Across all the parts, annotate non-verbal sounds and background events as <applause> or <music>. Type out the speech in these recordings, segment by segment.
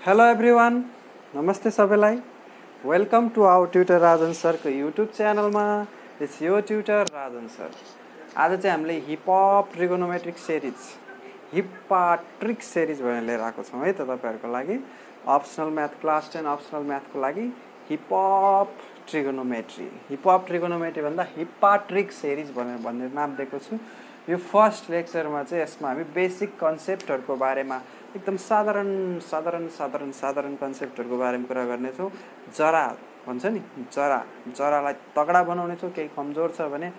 Hello everyone नमस्ते सबैलाई। Welcome to our tutor Rajan सरको युट्युब च्यानलमा इट्स यो ट्युटर राजन सर आज चाहिँ हामीले हिपहप ट्रिगोनोमेट्रिक सिरिज हिप्पाट्रिक सिरिज भनेर लिएर आएको छौँ है त तपाईँहरूको लागि। Optional math class ten optional म्याथको लागि हिपहप ट्रिगोनोमेट्री हिपहप ट्रिगोनोमेट्री भन्दा हिप्पाट्रिक सिरिज भनेर भन्ने नाम दिएको छु। यो फर्स्ट लेक्चरमा चाहिँ यसमा हामी बेसिक कन्सेप्टहरूको बारेमा एकदम साधारण साधारण साधारण साधारण कन्सेप्टहरूको बारेमा कुरा गर्नेछौँ। जरा भन्छ नि जरा जरालाई तगडा बनाउनेछौँ केही कमजोर छ भने।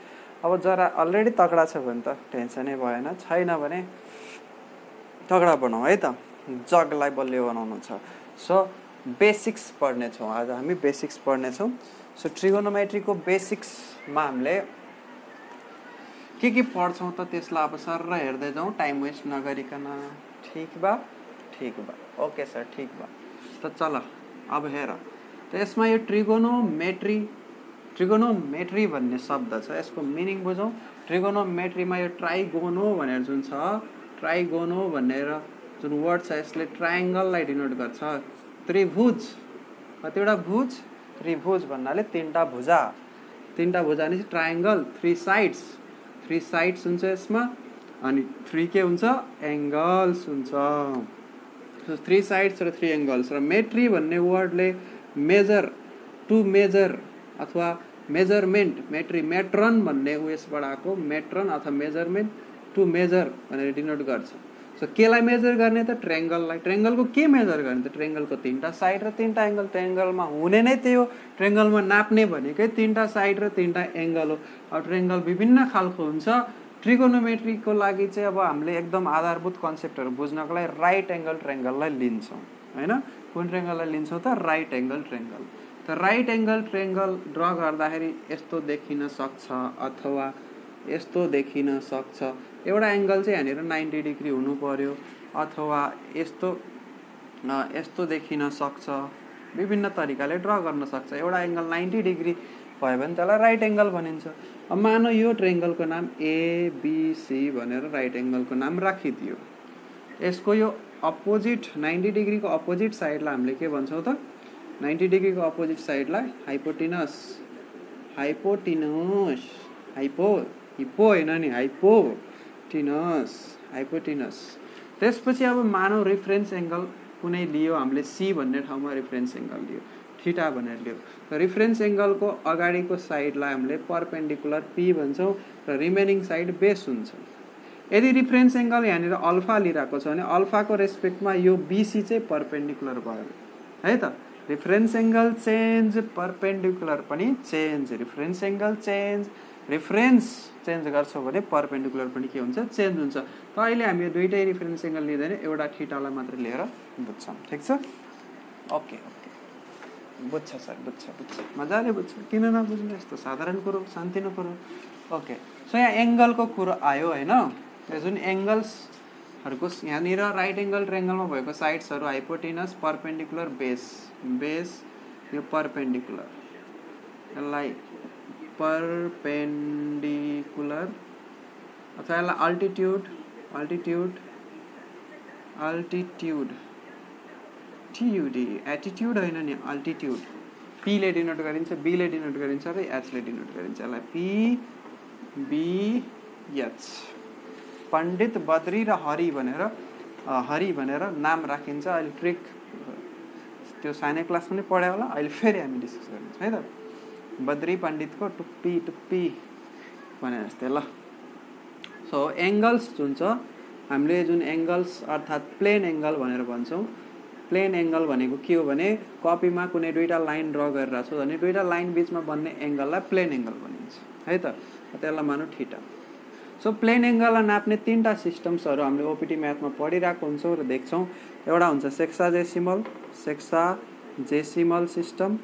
अब जरा अलरेडी तगडा छ भने त टेन्सनै भएन छैन भने तगडा बनाऊ है त। जगलाई बलियो बनाउनु छ। सो बेसिक्स पढ्नेछौँ। आज हामी बेसिक्स पढ्नेछौँ। सो ट्रिगोनोमेट्रीको बेसिक्समा हामीले के के पढ्छौँ त त्यसलाई अब सर हेर्दै जाउँ टाइम वेस्ट नगरिकन। ठिक बा? ठिक बा। ओके सर ठिक बा। त चल अब हेर। त यसमा यो ट्रिगोनोमेट्री ट्रिगोनोमेट्री भन्ने शब्द छ यसको मिनिङ बुझौँ। ट्रिगोनोमेट्रीमा यो ट्राइगोनो भनेर जुन छ ट्राइगोनो भनेर जुन वर्ड छ यसले ट्राइङ्गललाई डिनोट गर्छ। त्रिभुज। कतिवटा भुज? त्रिभुज भन्नाले तिनवटा भुजा। तिनवटा भुजा भने triangle three sides three sides हुन्छ यसमा अनि थ्री के हुन्छ? एङ्गल्स हुन्छ। थ्री साइड्स र थ्री एङ्गल्स र मेट्री भन्ने वर्डले मेजर टु मेजर अथवा मेजरमेन्ट मेट्री मेट्रन भन्ने उयसबाट आएको मेट्रन अथवा मेजरमेन्ट टु मेजर भनेर डिनोट गर्छ। सो केलाई मेजर गर्ने त ट्रेङ्गललाई ट्रेङ्गलको के मेजर गर्ने त ट्रेङ्गलको तिनवटा साइड र तिनवटा एङ्गल ट्रेङ्गलमा हुने नै त्यही हो। ट्रेङ्गलमा नाप्ने भनेकै तिनवटा साइड र तिनवटा एङ्गल हो। अब ट्रेङ्गल विभिन्न खालको हुन्छ। ट्रिगोनोमेट्रीको लागि चाहिँ अब हामीले एकदम आधारभूत कन्सेप्टहरू बुझ्नको लागि राइट एङ्गल ट्रेङ्गललाई लिन्छौँ होइन? कुन ट्रेङ्गललाई लिन्छौँ त? राइट एङ्गल ट्रेङ्गल त राइट एङ्गल ट्रेङ्गल ड्र गर्दाखेरि यस्तो देखिन सक्छ अथवा यस्तो देखिन सक्छ। एउटा एङ्गल चाहिँ यहाँनिर नाइन्टी डिग्री हुनु पर्यो अथवा यस्तो यस्तो देखिन सक्छ। विभिन्न तरिकाले ड्र गर्न सक्छ। एउटा एङ्गल नाइन्टी डिग्री भयो भने त्यसलाई राइट एङ्गल भनिन्छ। अब मानौ यो ट्रेङ्गलको नाम एबिसी भनेर राइट एङ्गलको नाम राखिदियो। यसको यो अपोजिट नाइन्टी डिग्रीको अपोजिट साइडलाई हामीले के भन्छौँ त? नाइन्टी डिग्रीको अपोजिट साइडलाई हाइपोटिनस हाइपोटिनस हाइपो हिपो होइन नि हाइपोटिनस हाइपोटिनस त्यसपछि अब मानव रिफरेन्स एङ्गल कुनै लियो हामीले सी भन्ने ठाउँमा रिफरेन्स एङ्गल लियो थिटा भनेर लियो। रिफरेन्स एङ्गलको अगाडिको साइडलाई हामीले पर्पेन्डिकुलर पी भन्छौँ र रिमेनिङ साइड बेस हुन्छ। यदि रिफरेन्स एङ्गल यहाँनिर अल्फा लिइरहेको छ भने अल्फाको रेस्पेक्टमा यो बिसी चाहिँ पर्पेन्डिकुलर भयो। है त? रिफरेन्स एङ्गल चेन्ज पर्पेन्डिकुलर पनि change reference angle change reference change गर्छौँ भने पर्पेन्डिकुलर पनि के हुन्छ? चेन्ज हुन्छ। त अहिले हामी यो दुइटै रिफरेन्स एङ्गल लिँदैन एउटा ठिटालाई मात्र लिएर बुझ्छौँ। ठिक छ? Okay okay. बुझ्छ सर बुझ्छ बुझ्छ। मजाले बुझ्छ। किन नबुझ्नु? यस्तो साधारण कुरो सानोतिनो कुरो। ओके। सो यहाँ एङ्गलको कुरो आयो होइन? यो जुन एङ्गल्सहरूको यहाँनिर राइट एङ्गल ट्रेङ्गलमा भएको साइड्सहरू हाइपोटिनस पर्पेन्डिकुलर बेस बेस यो पर्पेन्डिकुलर यसलाई पर्पेन्डिकुलर अथवा यसलाई अल्टिट्युड अल्टिट्युड अल्टिट्युड टियुडी एटिट्युड होइन नि अल्टिट्युड पीले डिनोट गरिन्छ बीले डिनोट गरिन्छ र एचले डिनोट गरिन्छ. यसलाई पी बिएच पण्डित बद्री र हरि भनेर हरि भनेर नाम राखिन्छ। अहिले ट्रिक त्यो सानै क्लास पनि पढायो होला। अहिले फेरि हामी डिस्कस गर्नेछौँ है त? बद्री पण्डितको टुप्पी टुप्पी भने जस्तै ल सो एङ्गल्स जुन छ हामीले जुन एङ्गल्स अर्थात् प्लेन एङ्गल भनेर भन्छौँ प्लेन एङ्गल भनेको के हो भने कपीमा कुनै दुईवटा लाइन ड्र गरिरहेको छ भने दुईवटा लाइन बिचमा बन्ने एङ्गललाई प्लेन एङ्गल भनिन्छ है त त्यसलाई मानौँ ठिटा सो प्लेन एङ्गललाई नाप्ने तिनवटा सिस्टम्सहरू हामीले ओपिटी म्याथमा पढिरहेको हुन्छौँ र देख्छौँ एउटा हुन्छ सेक्सा जेसिमल सेक्सा जेसिमल सिस्टम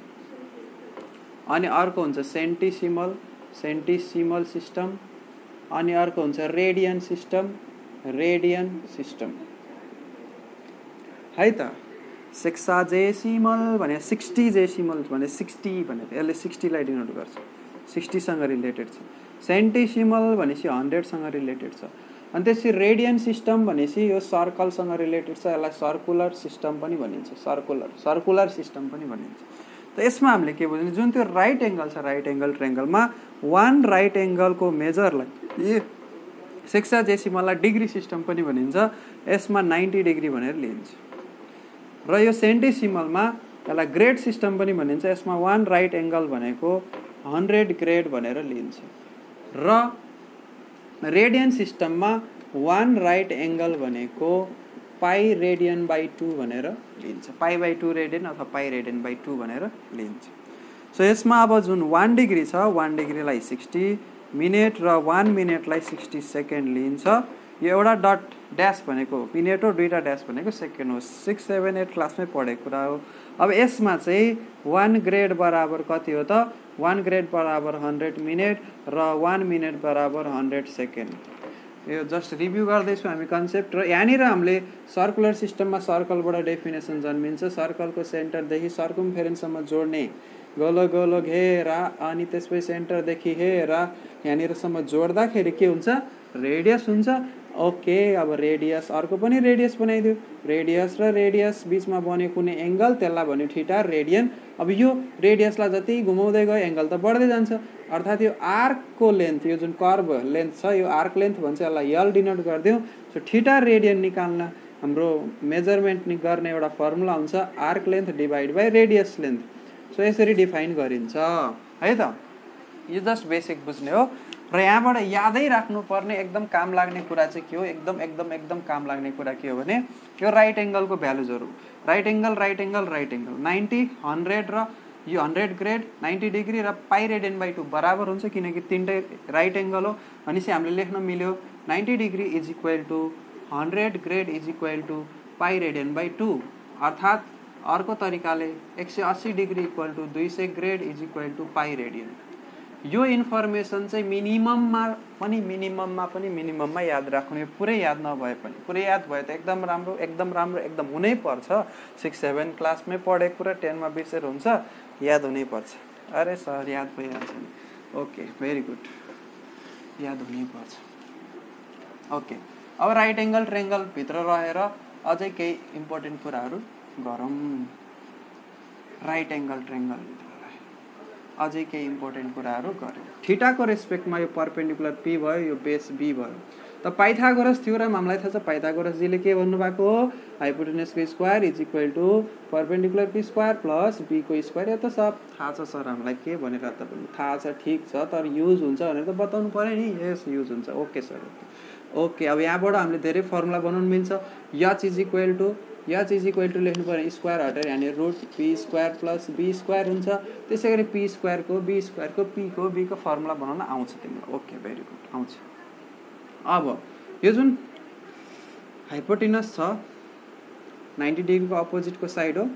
अनि अर्को हुन्छ सेन्टिसिमल सेन्टिसिमल सिस्टम अनि अर्को हुन्छ रेडियन सिस्टम रेडियन सिस्टम। है त? सेक्सा जेसिमल भने सिक्सटी जेसिमल भने सिक्सटी भनेर यसले सिक्सटीलाई डिनोट गर्छ। सिक्सटीसँग रिलेटेड छ। सेन्टिसिमल भनेपछि हन्ड्रेडसँग रिलेटेड छ। अनि त्यसपछि रेडियन सिस्टम भनेपछि यो सर्कलसँग रिलेटेड छ। यसलाई सर्कुलर सिस्टम पनि भनिन्छ। सर्कुलर सर्कुलर सिस्टम पनि भनिन्छ। त यसमा हामीले के बुझ्ने जुन त्यो राइट एङ्गल छ राइट एङ्गल ट्रेङ्गलमा वान राइट एङ्गलको मेजरलाई सेक्सा जेसिमललाई डिग्री सिस्टम पनि भनिन्छ यसमा नाइन्टी डिग्री भनेर लिइन्छ। र यो सेन्टिसिमलमा यसलाई ग्रेड सिस्टम पनि भनिन्छ यसमा वान राइट एङ्गल भनेको हन्ड्रेड ग्रेड भनेर लिइन्छ। र रेडियन सिस्टममा वान राइट एङ्गल भनेको पाई रेडियन बाई टू भनेर लिन्छ। पाई बाई टू रेडियन अथवा पाई रेडियन बाई टू भनेर लिन्छ। सो यसमा अब जुन वान डिग्री छ वान डिग्रीलाई सिक्सटी मिनट र वान मिनटलाई सिक्सटी सेकेन्ड लिन्छ। यो एउटा डट ड्यास भनेको मिनट हो दुईवटा ड्यास भनेको सेकेन्ड हो। सिक्स सेभेन एट क्लासमै पढेको कुरा हो। अब यसमा चाहिँ वान ग्रेड बराबर कति हो त? वान ग्रेड बराबर हन्ड्रेड मिनट र वान मिनट बराबर हन्ड्रेड सेकेन्ड यो जस्ट रिभ्यू गर्दैछौँ हामी कन्सेप्ट र यहाँनिर हामीले सर्कुलर सिस्टममा सर्कलबाट डेफिनेसन जन्मिन्छ। सर्कलको सेन्टरदेखि सर्कुमफेरेन्ससम्म जोड्ने। गोलो गोलो घेरा अनि त्यसपछि सेन्टरदेखि हेरा यहाँनिरसम्म जोड्दाखेरि के हुन्छ? रेडियस हुन्छ। ओके अब रेडियस अर्को पनि रेडियस बनाइदियो। रेडियस र रेडियस बिचमा बन्यो कुनै एङ्गल त्यसलाई भन्यो ठिटा रेडियन अब यो रेडियसलाई जति घुमाउँदै गयो एङ्गल त बढ्दै जान्छ। अर्थात् यो आर्कको लेन्थ यो जुन कर्भ लेन्थ छ यो आर्क लेन्थ भन्छ यसलाई यल डिनोट गरिदिउँ। सो ठिटा रेडियन निकाल्न हाम्रो मेजरमेन्ट गर्ने एउटा फर्मुला हुन्छ arc length divide by radius length so यसरी डिफाइन गरिन्छ। है त? यो जस्ट बेसिक बुझ्ने हो। र यहाँबाट यादै राख्नुपर्ने एकदम काम लाग्ने कुरा चाहिँ के हो? एकदम एकदम एकदम काम लाग्ने कुरा के हो भने यो राइट एङ्गलको भ्यालुजहरू right angle right angle right angle ninety hundred र यो हन्ड्रेड ग्रेड नाइन्टी डिग्री र पाइ रेडियन बाई टू बराबर हुन्छ किनकि तिनटै राइट एङ्गल हो। भनेपछि हामीले लेख्न मिल्यो ninety degree is equal to hundred grade is equal to pi radian by two अर्थात् अर्को तरिकाले एक सय अस्सी डिग्री इक्वल टु दुई सय grade is equal to pi radian यो इन्फर्मेसन चाहिँ मिनिमममा पनि मिनिमममा पनि मिनिमममा याद राख्नु यो पुरै याद नभए पनि पुरै याद भयो त एकदम राम्रो एकदम राम्रो एकदम हुनै पर्छ। सिक्स सेभेन क्लासमै पढेको कुरा टेनमा बिर्सेर हुन्छ याद हुनै पर्छ। अरे सर याद भइहाल्छ नि। ओके भेरी गुड याद हुनै पर्छ। ओके अब राइट एङ्गल ट्रेङ्गलभित्र रहेर अझै केही इम्पोर्टेन्ट कुराहरू गरौँ। राइट एङ्गल ट्रेङ्गल अझै केही इम्पोर्टेन्ट कुराहरू गऱ्यौँ ठिटाको रेस्पेक्टमा यो पर्पेन्डिकुलर पी भयो यो बेस बी भयो। त पाइथागोरस थ्योरम हामीलाई थाहा छ पाइथागोरसजीले के भन्नुभएको हो? हाइपोटेनसको square is equal to perpendicular P square plus बीको square यो त सब थाहा छ सर हामीलाई के भनेर त थाहा छ ठिक छ तर युज हुन्छ भनेर त बताउनु पऱ्यो नि। यस युज हुन्छ। ओके सर ओके अब यहाँबाट हामीले धेरै फर्मुला बनाउनु मिल्छ। H is equal to H is equal to लेख्नु पऱ्यो स्क्वायर हटेर यहाँनिर root P square plus B square हुन्छ। त्यसै गरी पी स्क्वायरको बी स्क्वायरको पीको बीको फर्मुला बनाउन आउँछ तिम्रो। ओके भेरी गुड आउँछ। अब यो जुन हाइपोटिनस छ नाइन्टी डिग्रीको अपोजिटको साइड हो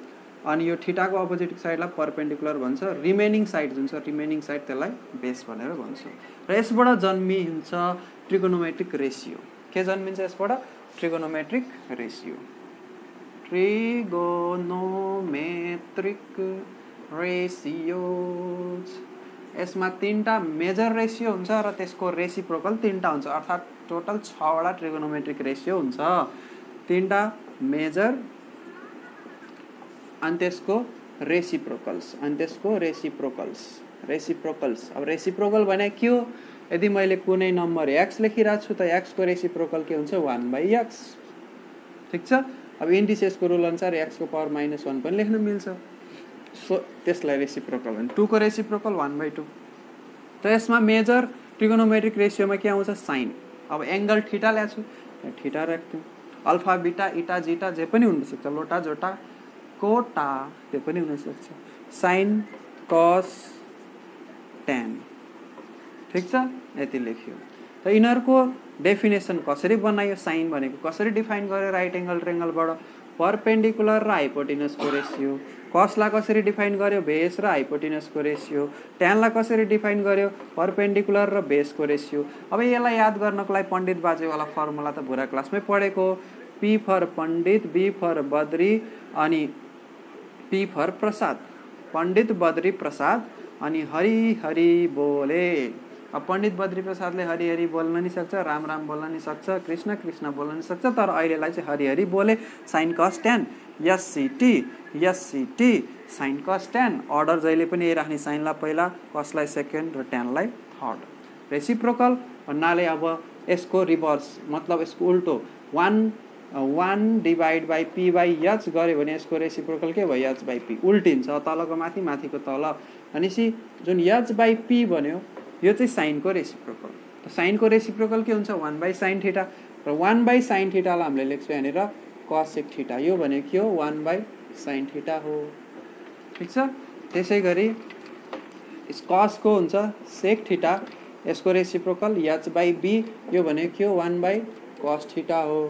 अनि यो ठिटाको अपोजिट साइडलाई पर्पेन्डिकुलर भन्छ रिमेनिङ साइड जुन छ रिमेनिङ साइड त्यसलाई बेस भनेर भन्छ। र यसबाट जन्मिन्छ ट्रिगोनोमेट्रिक रेसियो के जन्मिन्छ यसबाट? ट्रिगोनोमेट्रिक रेसियो ट्रिगोनोमेट्रिक रेसियोज यसमा तिनवटा मेजर रेसियो हुन्छ र त्यसको रेसिप्रोकल तिनवटा हुन्छ। अर्थात् टोटल छवटा ट्रिगोनोमेट्रिक रेसियो हुन्छ। तिनवटा मेजर अनि त्यसको रेसिप्रोकल्स अनि त्यसको रेसिप्रोकल्स रेसिप्रोकल्स अब रेसिप्रोकल भने के हो? यदि मैले कुनै नम्बर एक्स लेखिरहेको छु त एक्सको रेसिप्रोकल के हुन्छ? वान बाई एक्स ठिक छ? अब इन्डिसेसको रुल अनुसार एक्सको पावर माइनस वान पनि लेख्न मिल्छ। सो त्यसलाई रेसिप्रोकल भने टूको रेसिप्रोकल वान बाई टू त यसमा मेजर ट्रिगोनोमेट्रिक रेसियोमा के आउँछ? साइन अब एङ्गल ठिटा ल्याएको छु। ठिटा राख्थ्यौँ। अल्फा बिटा इटा जिटा जे पनि हुनसक्छ। लोटा जोटा कोटा त्यो पनि हुनसक्छ। साइन कस टेन ठिक छ? यति लेख्यो। त यिनीहरूको डेफिनेसन कसरी बनायो साइन भनेको कसरी डिफाइन गर्यो राइट एङ्गल ट्रेङ्गलबाट पर्पेन्डिकुलर र हाइपोटिनसको रेसियो कसलाई कसरी डिफाइन गर्यो बेस र हाइपोटिनसको रेसियो ट्यानलाई कसरी डिफाइन गर्यो पर्पेन्डिकुलर र बेसको रेसियो अब यसलाई याद गर्नको लागि पण्डित बाजेवाला फर्मुला त भुरा क्लासमै पढेको P for Pandit B for Badri अनि पी फर प्रसाद। पण्डित बद्री प्रसाद अनि हरि हरि बोले। अब पण्डित बद्री प्रसादले हरिहरि बोल्न नि सक्छ राम राम बोल्न नि सक्छ कृष्ण कृष्ण बोल्न नि सक्छ तर अहिलेलाई चाहिँ हरिहरि बोले sine cos tan SCT SCT sine cos tan order जहिले पनि यही राख्ने साइनलाई पहिला कसलाई सेकेन्ड र टेनलाई थर्ड रेसिप्रोकल भन्नाले अब यसको रिभर्स मतलब यसको उल्टो one one divide by P by H गऱ्यो भने यसको रेसिप्रोकल के भयो? यच बाई पी उल्टिन्छ तलको माथि माथिको तल। भनेपछि जुन यच बाई पी भन्यो यो चाहिँ साइनको रेसिप्रोकल साइनको रेसिप्रोकल के हुन्छ? वान बाई साइन ठिटा र वान बाई साइन ठिटालाई हामीले लेख्छौँ यहाँनिर कसेक ठिटा यो भनेको के हो? वान बाई साइन ठिटा हो। ठिक छ? त्यसै गरी कसको हुन्छ सेक ठिटा यसको रेसिप्रोकल यच बाई बी यो भनेको के हो? वान बाई कस ठिटा हो।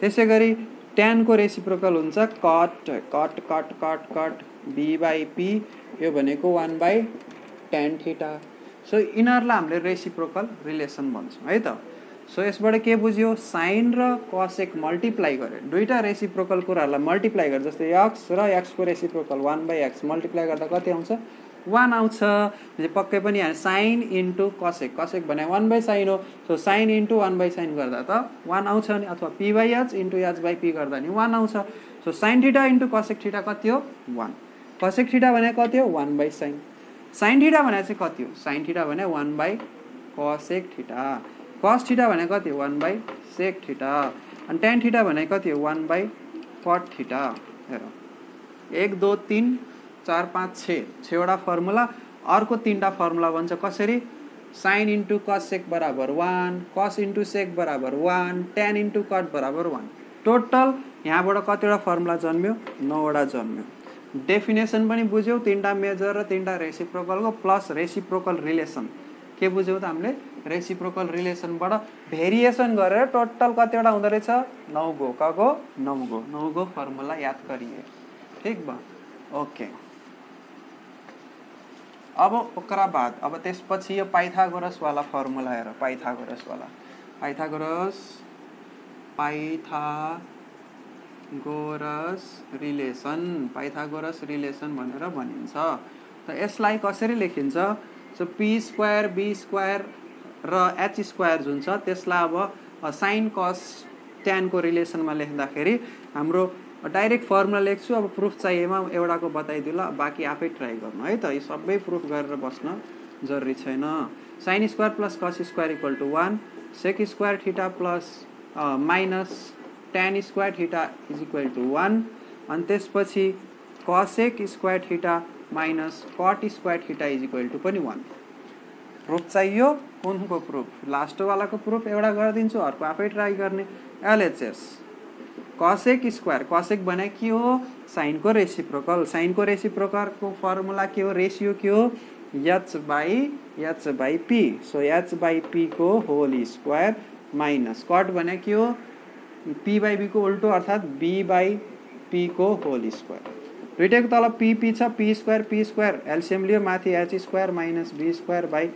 त्यसै गरी टेनको रेसिप्रोकल हुन्छ cot cot cot cot cot B by P यो भनेको one by tan theta so यिनीहरूलाई हामीले रेसिप्रोकल रिलेसन भन्छौँ है त? सो यसबाट के बुझ्यो? साइन र कसेक मल्टिप्लाई गऱ्यो। दुईवटा रेसिप्रोकल कुराहरूलाई मल्टिप्लाई गर्यो जस्तै एक्स र एक्सको reciprocal one by X multiply गर्दा कति आउँछ? वान आउँछ। पक्कै पनि यहाँ साइन इन्टु कसेक कसेक भने वान बाई साइन हो। So sine into one by sine गर्दा त वान आउँछ नि अथवा P by H into H by P गर्दा नि वान आउँछ। So sine theta into cosec theta कति हो? वान कसेक ठिटा भने कति हो? One by sine sine theta भने चाहिँ कति हो? साइन ठिटा भने one by cosec theta cos ठिटा भने कति हो? वान बाई सेक ठिटा अनि टेन ठिटा भने कति हो? वान बाई कट ठिटा हेर। एक दो तिन चार पाँच छ। छवटा फर्मुला अर्को तिनवटा फर्मुला भन्छ कसरी? साइन इन्टु कस सेक बराबर वान कस इन्टु सेक बराबर वान टेन इन्टु कट बराबर वान टोटल यहाँबाट कतिवटा फर्मुला जन्म्यो? नौवटा जन्म्यो। डेफिनेसन पनि बुझ्यौ तिनवटा मेजर र तिनवटा रेसिप्रोकलको प्लस रेसिप्रोकल रिलेसन के बुझ्यौ त हामीले? रेसिप्रोकल रिलेसनबाट भेरिएसन गरेर टोटल कतिवटा हुँदो रहेछ? नौ गो। कगो नौ गो। नौ गो फर्मुला याद गरिए। ठिक भयो। ओके अब ओकरा बाद। अब त्यसपछि यो पाइथागोरसवाला फर्मुला हेर। पाइथागोरसवाला पाइथागोरस पाइथा गोरस रिलेसन पाइथागोरस रिलेसन भनेर भनिन्छ। त यसलाई कसरी लेखिन्छ? So P square B square र एच स्क्वायर जुन छ त्यसलाई अब साइन कस ट्यानको रिलेसनमा लेख्दाखेरि हाम्रो डाइरेक्ट फर्मुला लेख्छु अब प्रुफ चाहिएमा एउटाको बताइदिनु ल बाँकी आफै ट्राई गर्नु है त? यो सबै प्रुफ गरेर बस्न जरुरी छैन। Sine square plus cos square equal to one sec square theta plus minus tan square theta is equal to one अनि त्यसपछि cosec square theta minus cot square theta is equal to पनि one proof चाहियो? कुनको proof लास्टवालाको proof एउटा गरिदिन्छु अर्को आफै try गर्ने. एलएचएस कसेक स्क्वायर कसेक भने के हो? साइनको रेसिप्रोकल साइनको रेसिप्रोकलको फर्मुला के हो? रेसियो के हो? H by H by P so H by pico whole square minus cot भने के हो? पी बाई बीको उल्टो अर्थात् बी बाई पीको होल स्क्वायर दुइटैको तल पी पी छ P square P square LCM लियो माथि H square minus B square by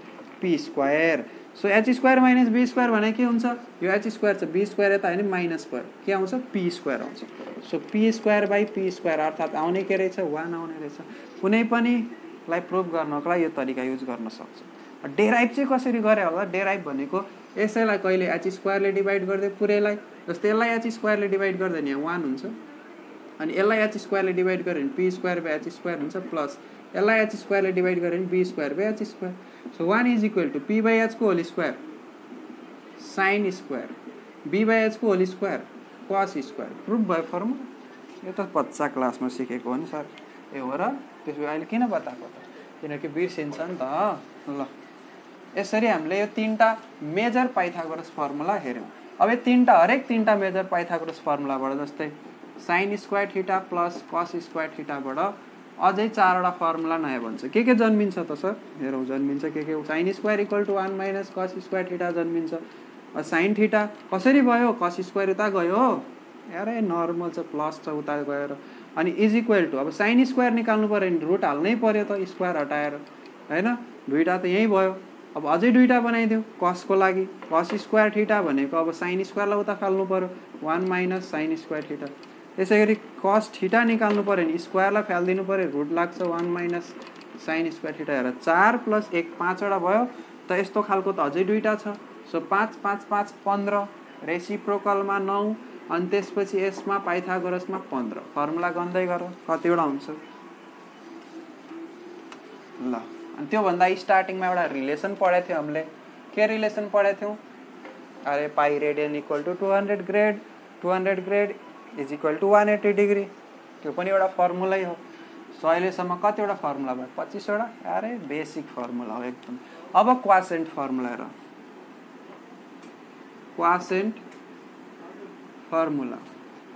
P square so H square minus B square भने के हुन्छ? यो एच स्क्वायर छ बी स्क्वायर यता होइन माइनस पर के आउँछ? पी स्क्वायर आउँछ. So P square by P square अर्थात् आउने के रहेछ? वान आउने रहेछ. कुनै पनिलाई प्रुभ गर्नको लागि यो तरिका युज गर्न सक्छ। डेराइभ चाहिँ कसरी गरे होला? डेराइभ भनेको यसैलाई कहिले एच स्क्वायरले डिभाइड गरिदियो पुरैलाई जस्तै यसलाई एच स्क्वायरले डिभाइड गर्दा यहाँ वान हुन्छ। अनि यसलाई एच स्क्वायरले डिभाइड गऱ्यो भने P square by H square हुन्छ प्लस यसलाई एच स्क्वायरले डिभाइड गऱ्यो भने B square by H square so one is equal to P by एचको whole square sine square B by एचको whole square cos square proof भयो formula यो त बच्चा क्लासमा सिकेको हो नि सर। ए हो र त्यसो अहिले किन बताएको त? किनकि बिर्सिन्छ नि त ल। यसरी हामीले यो तिनवटा मेजर पाइथागोरस फर्मुला हेऱ्यौँ। अब यो तिनवटा हरेक तिनवटा मेजर पाइथागोरस फर्मुलाबाट जस्तै sine square theta plus cos square थिटाबाट अझै चारवटा फर्मुला नयाँ भन्छ के के जन्मिन्छ त सर? हेरौँ जन्मिन्छ के के? Sine square equal to one minus cos square theta जन्मिन्छ। साइन थिटा कसरी भयो? कस स्क्वायर उता गयो। अरे नर्मल छ प्लस छ उता गएर। अनि इज इक्वल टु अब साइन स्क्वायर निकाल्नु पऱ्यो भने रुट हाल्नै पऱ्यो त स्क्वायर हटाएर। होइन? दुइटा त यहीँ भयो। अब अझै दुइटा बनाइदिउँ कसको लागि। कस स्क्वायर थिटा भनेको अब साइन स्क्वायरलाई उता फाल्नु पऱ्यो one minus sine square theta त्यसै गरी कस थिटा निकाल्नु पऱ्यो भने स्क्वायरलाई फालिदिनु पऱ्यो रुट लाग्छ one minus sine square theta हेर। चार प्लस एक पाँचवटा भयो। त यस्तो खालको त अझै दुइटा छ। सो पाँच पाँच पाँच पन्ध्र। रेसिप्रोकलमा नौ। अनि त्यसपछि यसमा पाइथागोरसमा पन्ध्र। फर्मुला गन्दै गर। कतिवटा हुन्छ? ल। अनि त्योभन्दा स्टार्टिङमा एउटा रिलेसन पढाएको थियो हामीले के रिलेसन पढाएको थियौँ अरे pi radian equal to two hundred grade two hundred grade is equal to one eighty degree त्यो पनि एउटा फर्मुलै हो सो अहिलेसम्म कतिवटा फर्मुला भयो पच्चिसवटा अरे बेसिक फर्मुला हो एकदम अब क्वासेन्ट फर्मुला हेर क्वासेन्ट फर्मुला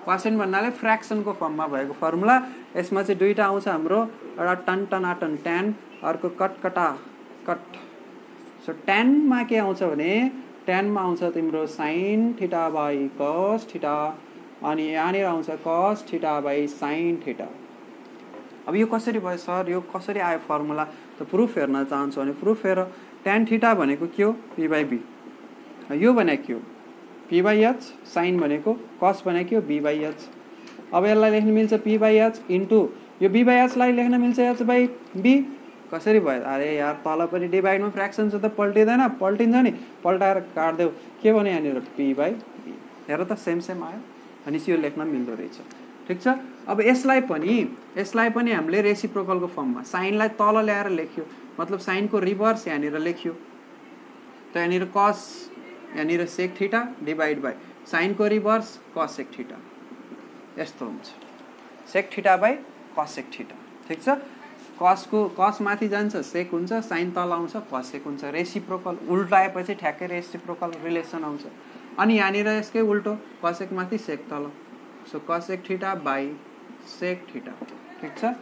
क्वासेन्ट भन्नाले फ्रेक्सनको फर्ममा भएको फर्मुला यसमा चाहिँ दुईवटा आउँछ हाम्रो एउटा टन टनाटन ट्यान अर्को कटकटा कट सो ट्यानमा के आउँछ भने ट्यानमा आउँछ तिम्रो साइन ठिटा बाई कस ठिटा अनि यहाँनिर आउँछ cos theta by sine theta अब यो कसरी भयो सर? यो कसरी आयो फर्मुला त प्रुफ हेर्न चाहन्छु भने प्रुफ हेर। ट्यान ठिटा भनेको के हो? पी बाई बी यो भनेको के हो? पी बाई एच साइन भनेको कस भनेको के हो? बी बाई एच अब यसलाई लेख्न मिल्छ पी बाई एच इन्टु यो बी बाई एचलाई लेख्न मिल्छ एच बाई बी कसरी भयो? अरे यार तल पनि डिभाइडमा फ्रेक्सन छ त पल्टिँदैन। पल्टिन्छ नि। पल्टाएर काटिदेऊ। के भन्यो यहाँनिर? पी बाई बी हेर त सेम सेम आयो। अनि यो लेख्न मिल्दो रहेछ। ठिक छ? अब यसलाई पनि यसलाई पनि हामीले रेसिप्रोकलको फर्ममा साइनलाई तल ल्याएर लेख्यो। मतलब साइनको रिभर्स यहाँनिर लेख्यो। त यहाँनिर कस यहाँनिर सेक थिटा डिभाइड बाई साइनको रिभर्स कसेक थिटा यस्तो हुन्छ। Sec theta by cosec theta ठिक छ? कसको कस माथि जान्छ सेक हुन्छ साइन तल आउँछ कसेक हुन्छ। रेसिप्रोकल उल्टाएपछि ठ्याक्कै रेसिप्रोकल रिलेसन आउँछ। अनि यहाँनिर यसकै उल्टो कसेक माथि सेक तल। So cosec theta by sec theta. ठिक छ?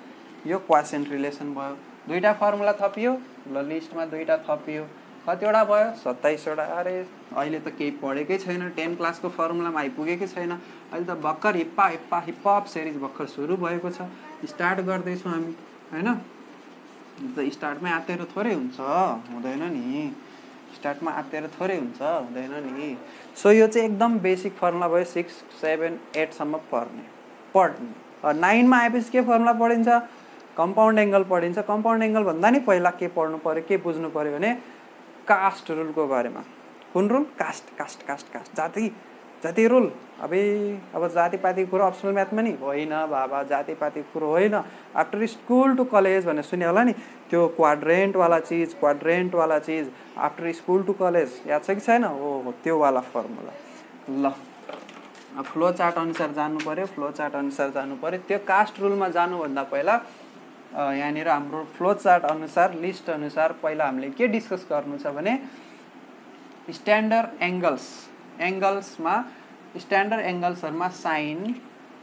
यो क्वासेन्ट रिलेसन भयो। दुईवटा फर्मुला थपियो ल लिस्टमा दुईवटा थपियो। कतिवटा भयो? सत्ताइसवटा। अरे अहिले त केही पढेकै छैन। टेन क्लासको फर्मुलामा आइपुगेकै छैन। अहिले त भर्खर हिप्पा हिप्पा हिप्पअप सिरिज भर्खर सुरु भएको छ। स्टार्ट गर्दैछौँ हामी। होइन? त स्टार्टमै आत्तिएर थोरै हुन्छ हुँदैन नि। स्टार्टमा आत्तिएर थोरै हुन्छ हुँदैन नि। सो यो चाहिँ एकदम बेसिक फर्मुला भयो सिक्स सेभेन एटसम्म पढ्ने पढ्ने नाइनमा आएपछि के फर्मुला पढिन्छ? कम्पाउन्ड एङ्गल पढिन्छ। कम्पाउन्ड एङ्गल भन्दा नि पहिला के पढ्नु पऱ्यो के बुझ्नु पऱ्यो भने कास्ट रुलको बारेमा। कुन rule cast cast cast cast जाति जाति रुल। अबे अब जातिपातिको कुरो अप्सनल म्याथमा नि होइन बाबा जातिपातिको कुरो होइन। आफ्टर स्कुल टु कलेज भनेर सुन्यो होला नि त्यो क्वाड्रेन्टवाला चिज क्वाड्रेन्टवाला चिज। आफ्टर स्कुल टु कलेज याद छ कि छैन? हो हो त्योवाला फर्मुला ल फ्लो चार्ट अनुसार जानु पऱ्यो फ्लो चार्ट अनुसार जानु पऱ्यो त्यो कास्ट रुलमा जानुभन्दा पहिला यहाँनिर हाम्रो फ्लो चार्ट अनुसार लिस्ट अनुसार पहिला हामीले के डिस्कस गर्नु छ भने स्ट्यान्डर्ड एङ्गल्स एङ्गल्समा स्ट्यान्डर्ड एङ्गल्सहरूमा साइन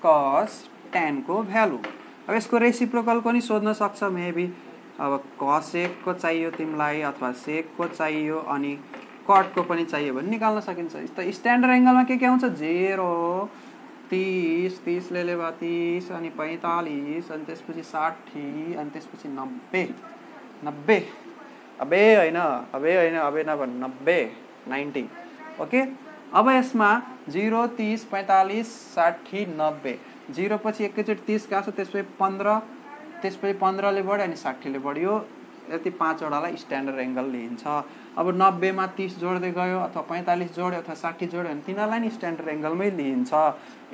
कस टेनको भ्यालु अब यसको रेसिप्रोकल पनि सोध्न सक्छ मेबी अब कसेकको चाहियो तिमीलाई अथवा सेकको चाहियो अनि कटको पनि चाहियो भने निकाल्न सकिन्छ। त स्ट्यान्डर्ड एङ्गलमा के के आउँछ जेरो तिस तिसले लेभा तिस अनि पैँतालिस अनि त्यसपछि साठी अनि त्यसपछि नब्बे। नब्बे। अबे होइन अबे होइन अबे नभन् नब्बे नाइन्टी। ओके? अब यसमा जिरो तिस पैँतालिस साठी नब्बे। जिरो पछि एकैचोटि तिस गएको छ त्यसपछि पन्ध्र। त्यसपछि पन्ध्रले बढ्यो अनि साठीले बढ्यो। यति पाँचवटालाई स्ट्यान्डर्ड एङ्गल लिइन्छ। अब नब्बेमा तिस जोड्दै गयो अथवा पैँतालिस जोड्यो अथवा साठी जोड्यो भने तिनीहरूलाई नि स्ट्यान्डर्ड एङ्गलमै लिइन्छ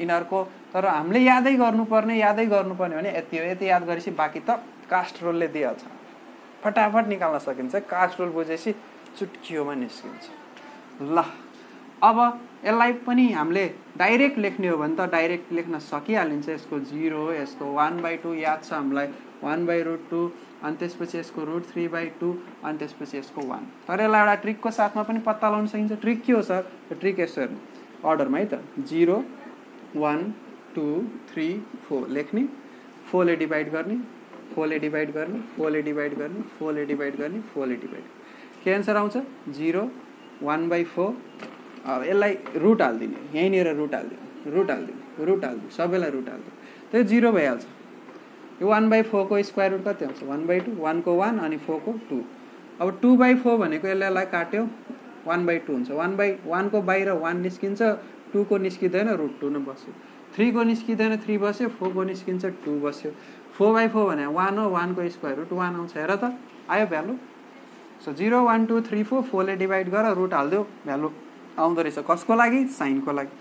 यिनीहरूको। तर हामीले यादै गर्नुपर्ने यादै गर्नुपर्ने भने यति हो। यति याद गरेपछि बाँकी त कास्ट रोलले दिइहाल्छ। फटाफट निकाल्न सकिन्छ। कास्ट रोल बुझेपछि चुटकियोमा निस्किन्छ। ल। अब यसलाई पनि हामीले डाइरेक्ट लेख्ने हो भने त डाइरेक्ट लेख्न सकिहालिन्छ। यसको जिरो यसको वान बाई टू याद छ हामीलाई। वान बाई रुट टू अनि त्यसपछि यसको रुट थ्री बाई टू अनि त्यसपछि यसको वान तर यसलाई एउटा ट्रिकको साथमा पनि पत्ता लगाउन सकिन्छ। ट्रिक के हो सर ट्रिक यसो हेर्नु अर्डरमा है त। Zero one two three four लेख्ने। फोरले डिभाइड गर्ने। फोरले डिभाइड गर्ने। फोरले डिभाइड गर्ने। फोरले डिभाइड गर्ने। फोरले डिभाइड के एन्सर आउँछ? जिरो वान बाई फोर यसलाई रुट हालिदिने। यहीँनिर रुट हालिदिनु। रुट हालिदिनु। रुट हालिदिनु। सबैलाई रुट हालिदिनु। त्यो जिरो भइहाल्छ। यो वान बाई फोरको स्क्वायर रुट कति आउँछ? वान बाई टू वानको वान अनि फोरको टू अब टू बाई फोर भनेको यसलाई काट्यो। वान बाई टू हुन्छ। वान बाई वानको बाहिर वान निस्किन्छ। टूको निस्किँदैन। रुट टू नै बस्यो। थ्रीको निस्किँदैन। थ्री बस्यो। फोरको निस्किन्छ। टू बस्यो। फोर बाई फोर भने वान हो। वानको स्क्वायर रुट वान आउँछ। हेर त। आयो value. So zero one two three four फोरले divide गर। रुट हालिदियो। भ्यालु। आउँदो रहेछ। कसको लागि? साइनको लागि।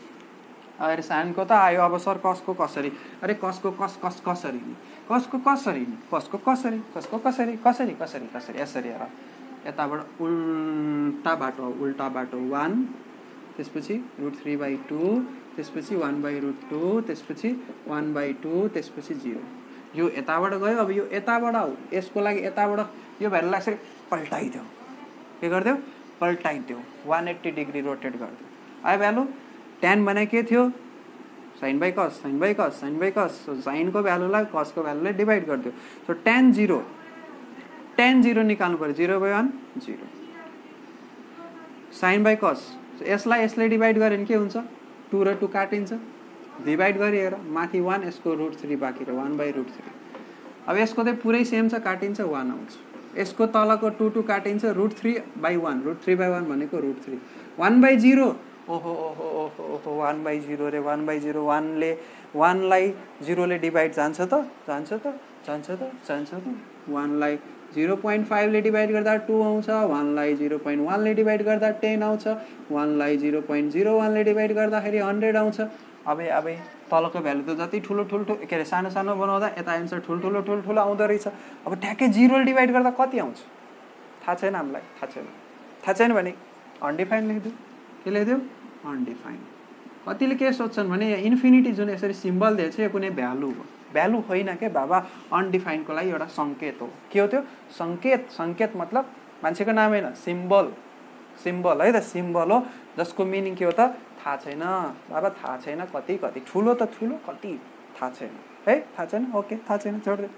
अरे साइनको त आयो अब सर कसको कसरी? अरे कसको कस कस कसरी नि? कसको कसरी नि? कसको कसरी? कसको कसरी? कसरी कसरी कसरी? यसरी हेर। यताबाट उल्टा बाटो उल्टा बाटो वान त्यसपछि रुट थ्री बाई टू त्यसपछि वान बाई रुट टू त्यसपछि वान बाई टू त्यसपछि जिरो यो यताबाट गयो अब यो यताबाट यसको लागि यताबाट यो भ्यालुलाई यसरी पल्टाइदियो। के गरिदियो? पल्टाइदियो वान एट्टी डिग्री रोटेट गरिदियो। आयो भ्यालु? टेन भने के थियो? Sine by cos sine by cos sine by cos so साइनको भ्यालुलाई कसको भ्यालुलाई डिभाइड गरिदियो। So tan zero tan zero निकाल्नु पऱ्यो। Zero by one zero sine by cos यसलाई यसले डिभाइड गऱ्यो भने के हुन्छ? टू र टू काटिन्छ। डिभाइड गरिएर माथि वान यसको रुट थ्री बाँकी र वान बाई रुट थ्री अब यसको चाहिँ पुरै सेम छ काटिन्छ वान आउँछ। यसको तलको टू टू काटिन्छ root three by one root three by one भनेको root three one by zero ओहो ओहो ओहो ओहो वान बाई जिरो रे वान बाई जिरो वानले वानलाई जिरोले डिभाइड जान्छ त? जान्छ त? जान्छ त? जान्छ त? वानलाई जिरो पोइन्ट फाइभले डिभाइड गर्दा टू आउँछ वानलाई जिरो पोइन्ट वानले डिभाइड गर्दा टेन आउँछ वानलाई जिरो पोइन्ट जिरो वानले डिभाइड गर्दाखेरि हन्ड्रेड आउँछ। अब अब। तलको भ्यालु त जति ठुलो ठुलो के अरे सानो सानो बनाउँदा यता एन्सर ठुल्ठुलो ठुल्ठुलो आउँदो रहेछ। अब ठ्याक्कै जिरोले डिभाइड गर्दा कति आउँछ? थाहा छैन हामीलाई थाहा छैन। थाहा छैन भने अनडिफाइन लेखिदियो के लेखिदियो अनडिफाइन कतिले के सोध्छन् भने इन्फिनिटी जुन यसरी सिम्बल दिएछ यो कुनै भ्यालु हो। भ्यालु होइन के? बाबा अनडिफाइनको लागि एउटा सङ्केत हो। के हो त्यो? सङ्केत। सङ्केत मतलब मान्छेको नाम होइन सिम्बल सिम्बल है त सिम्बल हो। जसको मिनिङ के हो त? थाहा छैन बाबा थाहा छैन कति कति ठुलो त ठुलो कति थाहा छैन है थाहा छैन ओके थाहा छैन छोडिदियो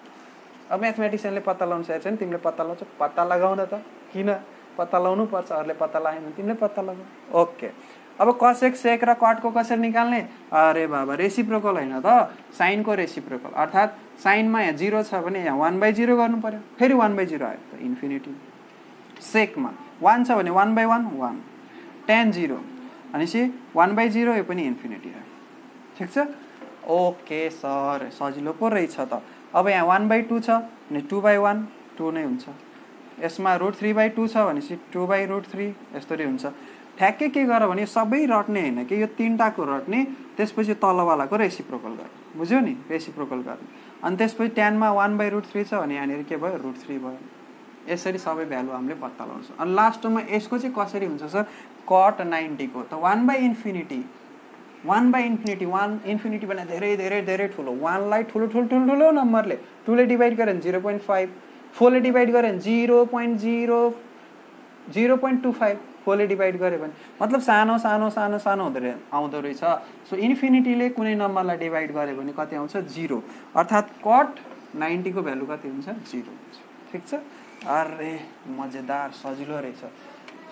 अब म्याथमेटिसियनले पत्ता लगाउनु सकेको छैन तिमीले पत्ता लगाउँछ पत्ता लगाउन त किन पत्ता लगाउनु पर्छ अरूले पत्ता लगायो भने तिमीले पत्ता लगाऊ ओके अब कसेक सेक र कटको कसरी निकाल्ने अरे बाबा रेसिप्रोकल होइन त साइनको रेसिप्रोकल अर्थात् साइनमा यहाँ जिरो छ भने यहाँ वान बाई जिरो गर्नु पऱ्यो फेरि वान बाई जिरो आयो त इन्फिनिटी सेकमा वान छ भने one by one one tan zero भनेपछि वान बाई जिरो यो पनि इन्फिनिटी आयो ठिक छ? ओके सर सजिलो पो रहेछ त। अब यहाँ वान बाई टू छ भने टू बाई वान टू नै हुन्छ। यसमा रुट थ्री बाई टू छ भनेपछि टू बाई रुट थ्री यस्तरी हुन्छ। ठ्याक्कै के गर भने सबै रट्ने होइन कि यो तिनवटाको रट्ने त्यसपछि तलवालाको रेसिप्रोकल गर्ने। बुझ्यो नि रेसिप्रोकल गर्ने। अनि त्यसपछि टेनमा वान बाई रुट थ्री छ भने यहाँनिर के भयो? रुट थ्री भयो। यसरी सबै भ्यालु हामीले पत्ता लगाउँछौँ। अनि लास्टमा यसको चाहिँ कसरी हुन्छ सर? कट नाइन्टीको त one by infinity one by infinity one infinity भने धेरै धेरै धेरै ठुलो। वानलाई ठुलो ठुलो ठुलो ठुलो नम्बरले टूले डिभाइड गऱ्यो भने जिरो पोइन्ट फाइभ फोरले डिभाइड गऱ्यो भने zero point zero zero point two five फोरले divide गऱ्यो भने। मतलब सानो सानो सानो सानो हुँदो रहे आउँदो रहेछ। सो इन्फिनिटीले कुनै नम्बरलाई डिभाइड गऱ्यो भने कति आउँछ? जिरो अर्थात् कट नाइन्टीको भ्यालु कति हुन्छ? जिरो हुन्छ। ठिक छ? अरे मजेदार सजिलो रहेछ।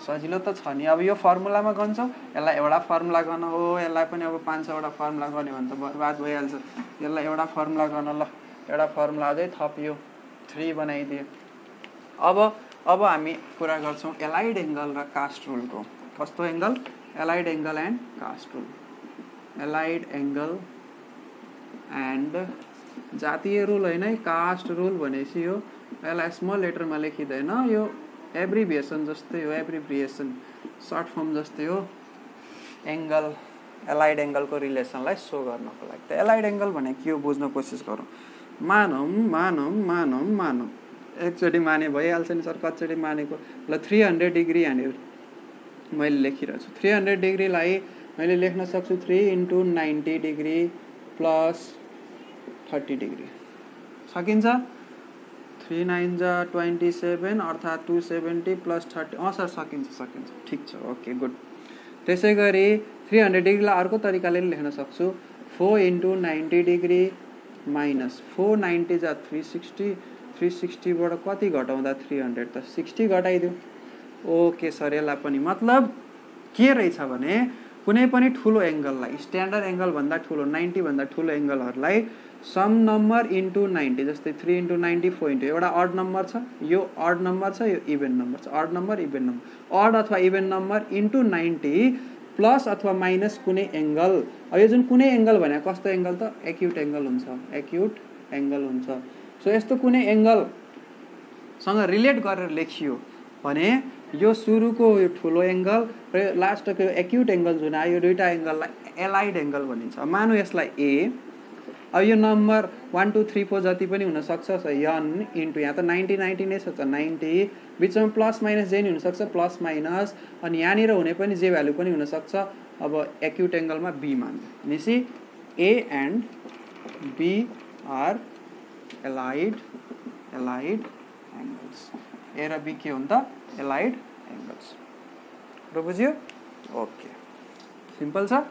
सजिलो त छ नि। अब यो फर्मुलामा गन्छौँ यसलाई एउटा फर्मुला गर्न हो यसलाई पनि अब पाँच सौवटा फर्मुला गर्ने भने त बर्बाद भइहाल्छ। यसलाई एउटा फर्मुला गर्न ल। एउटा फर्मुला अझै थपियो थ्री बनाइदियो। अब अब हामी कुरा गर्छौँ एलाइड एङ्गल र कास्ट रुलको कस्तो angle allied angle and cast rule allied angle and जातीय रुल होइन है कास्ट रुल भनेपछि यो यसलाई स्मल लेटरमा लेखिँदैन यो एब्रिभिएसन जस्तै हो एब्रिभिएसन सर्ट फर्म जस्तै हो एङ्गल एलाइड एङ्गलको रिलेसनलाई सो गर्नको लागि त एलाइड एङ्गल भनेको के हो। बुझ्न कोसिस गरौँ मानौँ मानौँ मानौँ मानौँ। एकचोटि माने भइहाल्छ नि सर कतिचोटि मानेको ल थ्री हन्ड्रेड डिग्री यहाँनिर मैले लेखिरहेको छु। थ्री हन्ड्रेड डिग्रीलाई मैले लेख्न सक्छु three into ninety degree plus thirty degree सकिन्छ? थ्री नाइन जा ट्वेन्टी सेभेन अर्थात् टू सेभेन्टी प्लस थर्टी अँ सर सकिन्छ सकिन्छ। ठिक छ ओके गुड। त्यसै गरी थ्री हन्ड्रेड डिग्रीलाई अर्को तरिकाले लेख्न सक्छु। Four into ninety degree minus four ninety जा थ्री सिक्सटी थ्री सिक्सटीबाट कति घटाउँदा थ्री हन्ड्रेड त? सिक्सटी घटाइदियो ओके सर यसलाई पनि मतलब के रहेछ भने कुनै पनि ठुलो एङ्गललाई स्ट्यान्डर्ड एङ्गलभन्दा ठुलो नाइन्टीभन्दा ठुलो एङ्गलहरूलाई सम नम्बर इन्टु नाइन्टी जस्तै three into ninety four into एउटा अड नम्बर छ। यो अड नम्बर छ यो इभेन नम्बर छ। Odd number even number. Odd अथवा even number into ninety plus अथवा माइनस कुनै एङ्गल। यो जुन कुनै एङ्गल भने कस्तो एङ्गल त? एक्युट एङ्गल हुन्छ। एक्युट एङ्गल हुन्छ। सो यस्तो कुनै एङ्गलसँग रिलेट गरेर लेखियो भने यो सुरुको यो ठुलो एङ्गल र लास्टको एक्युट एङ्गल जुन आयो यो दुइटा एङ्गललाई एलाइड एङ्गल भनिन्छ। मानु यसलाई ए अब यो number one two three four जति पनि हुनसक्छ यन इन्टु यहाँ त नाइन्टी नाइन्टी नै छ नाइन्टी बिचमा प्लस माइनस जे नि हुनसक्छ प्लस माइनस अनि यहाँनिर हुने पनि जे भ्यालु पनि हुनसक्छ अब एक्युट एङ्गलमा बी मान्यो भनेपछि A and B are allied allied angles A र बी के हो त? एलाइड एङ्गल्स र बुझ्यो ओके सिम्पल छ?